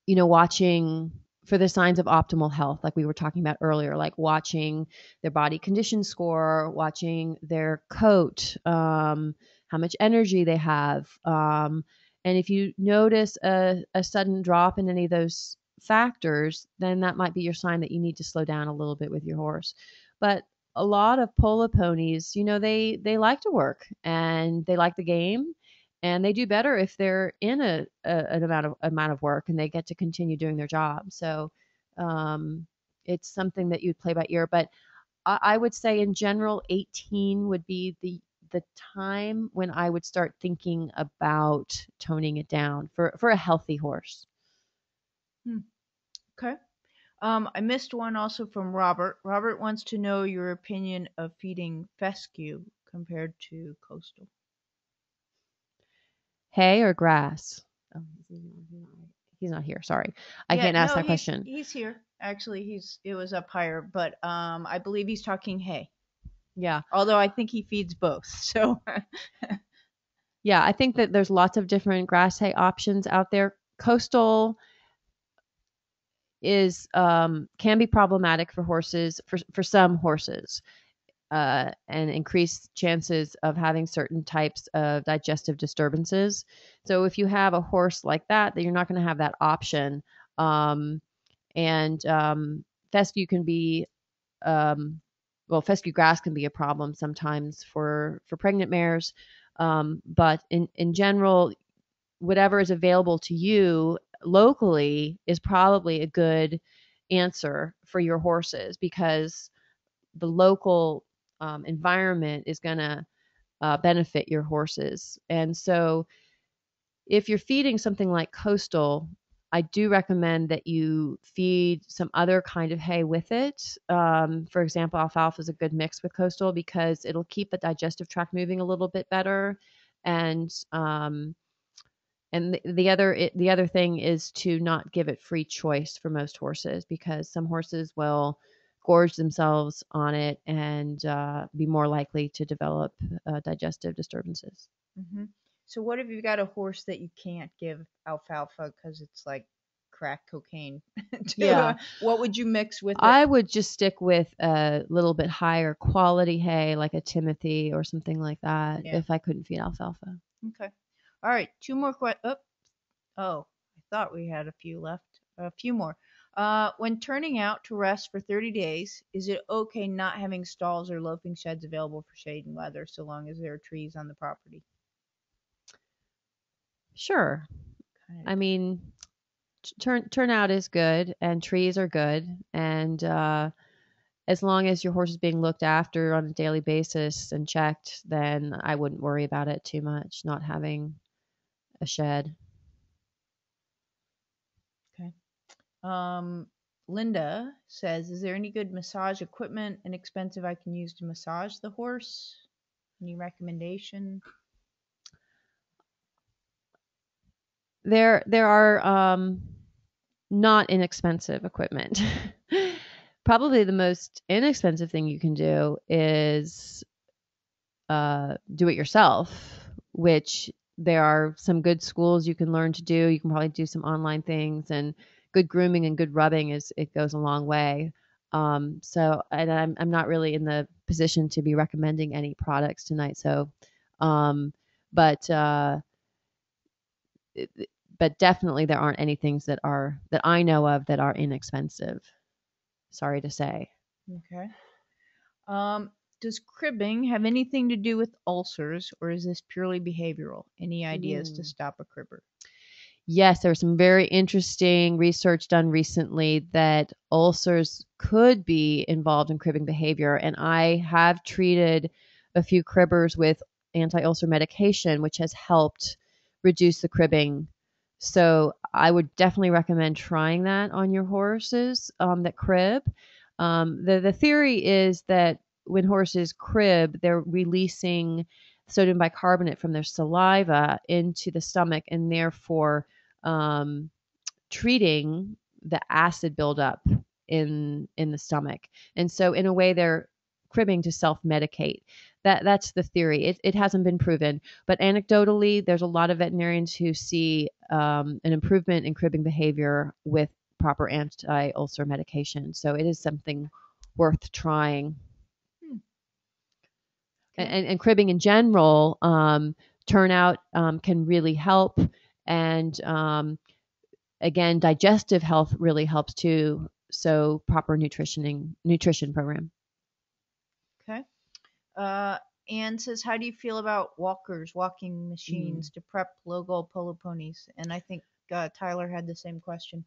you know, watching for the signs of optimal health, like we were talking about earlier, like watching their body condition score, watching their coat, um, how much energy they have. Um, and if you notice a, a sudden drop in any of those factors, then that might be your sign that you need to slow down a little bit with your horse. But a lot of polo ponies, you know, they they like to work and they like the game and they do better if they're in a, a an amount of amount of work and they get to continue doing their job. So um, it's something that you'd play by ear. But I, I would say in general, 18 would be the the time when I would start thinking about toning it down for for a healthy horse. Okay. Um, I missed one also from Robert. Robert wants to know your opinion of feeding fescue compared to coastal. Hay or grass? Oh, he's not here. Sorry, I yeah, can't ask no, that he's, question. He's here. Actually, he's it was up higher, but um, I believe he's talking hay. Yeah. Although I think he feeds both. (laughs) So. yeah, I think that there's lots of different grass hay options out there. Coastal is um, can be problematic for horses for for some horses uh, and increase chances of having certain types of digestive disturbances. So if you have a horse like that, then you're not going to have that option. Um, and um, fescue can be um, well, fescue grass can be a problem sometimes for for pregnant mares. Um, but in in general, whatever is available to you locally is probably a good answer for your horses because the local um, environment is going to uh, benefit your horses. And so, if you're feeding something like coastal, I do recommend that you feed some other kind of hay with it. Um, for example, alfalfa is a good mix with coastal because it'll keep the digestive tract moving a little bit better and um, and the, the other it, the other thing is to not give it free choice for most horses because some horses will gorge themselves on it and uh, be more likely to develop uh, digestive disturbances. Mm-hmm. So, what if you've got a horse that you can't give alfalfa because it's like crack cocaine? (laughs) yeah. what would you mix with? It? I would just stick with a little bit higher quality hay, like a Timothy or something like that, yeah. if I couldn't feed alfalfa. Okay. All right, two more questions. Oh, oh, I thought we had a few left. A few more. Uh, when turning out to rest for 30 days, is it okay not having stalls or loafing sheds available for shade and weather so long as there are trees on the property? Sure. I mean, turn turnout is good and trees are good and uh, as long as your horse is being looked after on a daily basis and checked, then I wouldn't worry about it too much. Not having a shed. Okay. Um, Linda says, "Is there any good massage equipment inexpensive I can use to massage the horse? Any recommendation?" there there are um, not inexpensive equipment. (laughs) Probably the most inexpensive thing you can do is uh, do it yourself, which there are some good schools you can learn to do. You can probably do some online things, and good grooming and good rubbing is it goes a long way. Um, so, and I'm I'm not really in the position to be recommending any products tonight. So, um, but uh, but definitely there aren't any things that are that I know of that are inexpensive. Sorry to say. Okay. Um, does cribbing have anything to do with ulcers, or is this purely behavioral? Any ideas to Mm. stop a cribber? Yes, there was some very interesting research done recently that ulcers could be involved in cribbing behavior. And I have treated a few cribbers with anti ulcer medication, which has helped reduce the cribbing. So I would definitely recommend trying that on your horses um, that crib. Um, the, the theory is that when horses crib, they're releasing sodium bicarbonate from their saliva into the stomach and therefore um, treating the acid buildup in in the stomach. And so in a way they're cribbing to self-medicate. That that's the theory. It, it hasn't been proven, but anecdotally, there's a lot of veterinarians who see um, an improvement in cribbing behavior with proper anti-ulcer medication. So it is something worth trying. And, and cribbing in general, um, turnout um, can really help. And um, again, digestive health really helps too. So proper nutritioning nutrition program. Okay. Uh, Anne says, "How do you feel about walkers, walking machines to prep local polo ponies?" And I think uh, Tyler had the same question.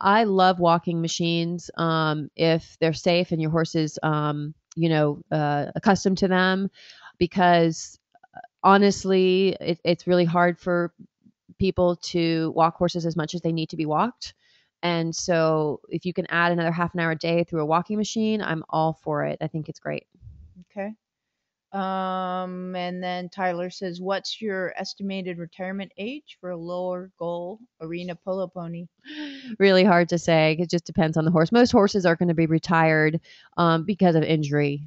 I love walking machines um, if they're safe and your horse is, um, you know, uh, accustomed to them, because uh, honestly, it, it's really hard for people to walk horses as much as they need to be walked. And so, if you can add another half an hour a day through a walking machine, I'm all for it. I think it's great. Okay. Um, and then Tyler says, "What's your estimated retirement age for a lower goal arena polo pony?" (gasps) really hard to say. It just depends on the horse. Most horses are going to be retired um, because of injury,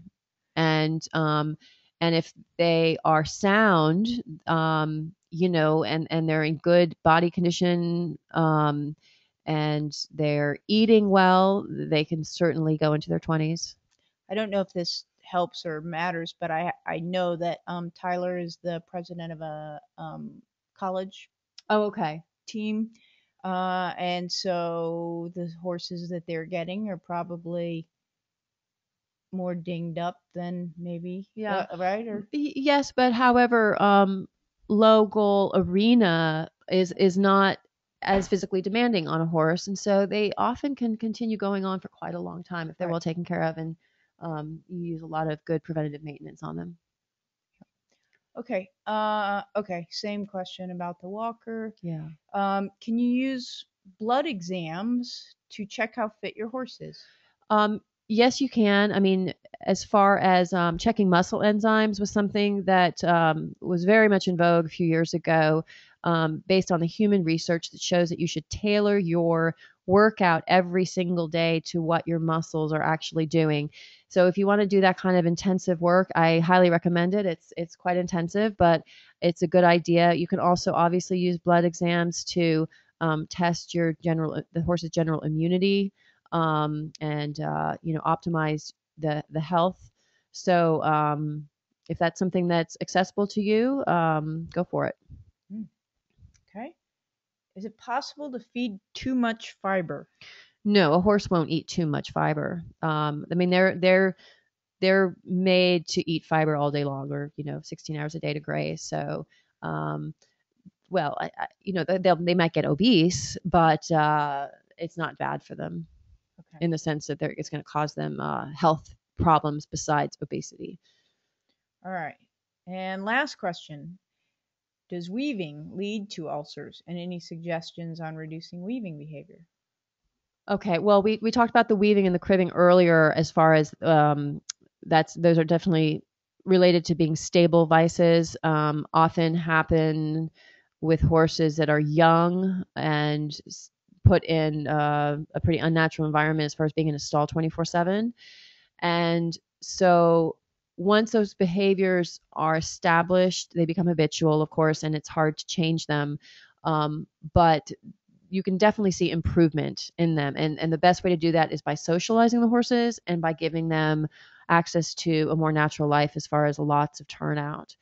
and um, and if they are sound, um, you know, and and they're in good body condition, um, and they're eating well, they can certainly go into their twenties. I don't know if this helps or matters, but I I know that um, Tyler is the president of a um, college Oh, okay. team, uh, and so the horses that they're getting are probably more dinged up than maybe Yeah. uh, right or Yes, but however, um, low goal arena is is not as physically demanding on a horse, and so they often can continue going on for quite a long time if they're Right. well taken care of, and um, you use a lot of good preventative maintenance on them. okay uh okay same question about the walker Yeah. um can you use blood exams to check how fit your horse is Um, yes, you can. I mean, as far as um, checking muscle enzymes was something that um, was very much in vogue a few years ago, um, based on the human research that shows that you should tailor your workout every single day to what your muscles are actually doing. So if you want to do that kind of intensive work, I highly recommend it. It's it's quite intensive, but it's a good idea. You can also obviously use blood exams to um, test your general the horse's general immunity um, and uh, you know optimize the the health. So um, if that's something that's accessible to you, um, go for it. Is it possible to feed too much fiber No, a horse won't eat too much fiber. Um, I mean they're they're they're made to eat fiber all day long, or you know, 16 hours a day to graze. So, um, well, I, I, you know, they they'll, they might get obese, but uh, it's not bad for them okay in the sense that they're, it's going to cause them uh, health problems besides obesity. all right and last question does weaving lead to ulcers and any suggestions on reducing weaving behavior Okay, well, we, we talked about the weaving and the cribbing earlier as far as um, that's those are definitely related to being stable vices. Um, often happen with horses that are young and put in uh, a pretty unnatural environment as far as being in a stall 24 7. And so once those behaviors are established, they become habitual, of course, and it's hard to change them. Um, but you can definitely see improvement in them. And, and the best way to do that is by socializing the horses and by giving them access to a more natural life as far as lots of turnout.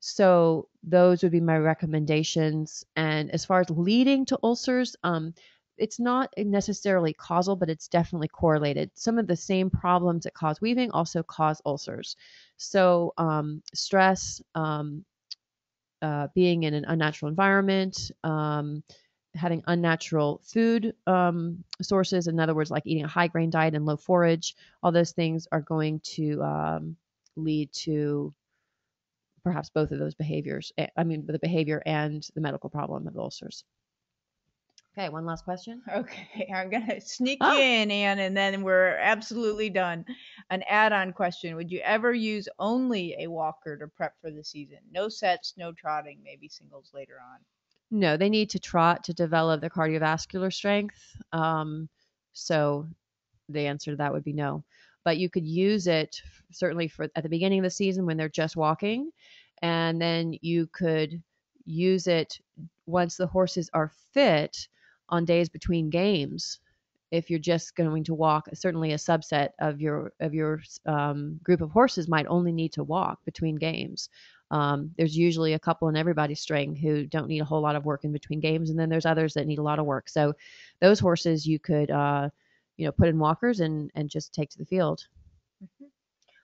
So those would be my recommendations. And as far as leading to ulcers, um, it's not necessarily causal, but it's definitely correlated. Some of the same problems that cause weaving also cause ulcers. So um, stress, um, uh, being in an unnatural environment, um, having unnatural food um, sources, in other words, like eating a high grain diet and low forage, all those things are going to um, lead to perhaps both of those behaviors. eh, I mean, the behavior and the medical problem of ulcers. Okay, one last question. Okay, (laughs) I'm gonna sneak you in, Anne, and then we're absolutely done. An add-on question: Would you ever use only a walker to prep for the season? No sets, no trotting, maybe singles later on. No, they need to trot to develop their cardiovascular strength. Um, so the answer to that would be no. But you could use it certainly for at the beginning of the season when they're just walking, and then you could use it once the horses are fit on days between games. If you're just going to walk, certainly a subset of your of your um, group of horses might only need to walk between games. Um, there's usually a couple in everybody's string who don't need a whole lot of work in between games, and then there's others that need a lot of work. So those horses you could, uh, you know, put in walkers and and just take to the field.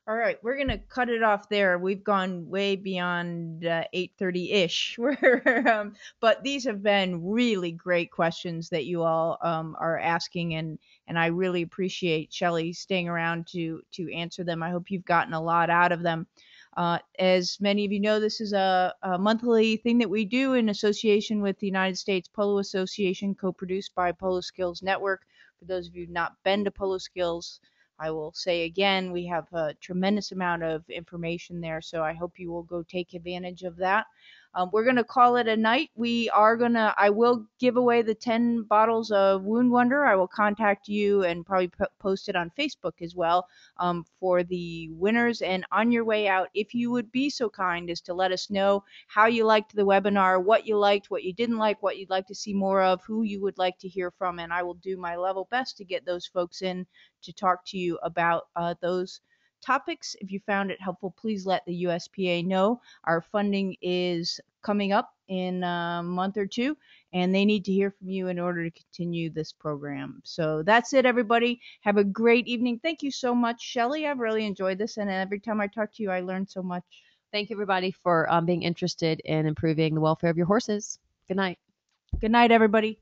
All right, we're gonna cut it off there. We've gone way beyond uh, 8:30 ish. (laughs) Um, but these have been really great questions that you all um, are asking, and and I really appreciate Shelley staying around to to answer them. I hope you've gotten a lot out of them. Uh, as many of you know, this is a, a monthly thing that we do in association with the United States Polo Association, co-produced by PoloSkilz Network. For those of you not been to PoloSkilz, I will say again, we have a tremendous amount of information there, so I hope you will go take advantage of that. Um, we're going to call it a night. We are going to, I will give away the 10 bottles of Wound Wonder. I will contact you and probably p- post it on Facebook as well um, for the winners. And on your way out, if you would be so kind as to let us know how you liked the webinar, what you liked, what you didn't like, what you'd like to see more of, who you would like to hear from, and I will do my level best to get those folks in to talk to you about uh, those topics. If you found it helpful, please let the USPA know. Our funding is coming up in a month or two, and they need to hear from you in order to continue this program. So that's it, everybody. Have a great evening. Thank you so much, Shelley. I've really enjoyed this, and every time I talk to you, I learn so much. Thank you, everybody, for um, being interested in improving the welfare of your horses. Good night. Good night, everybody.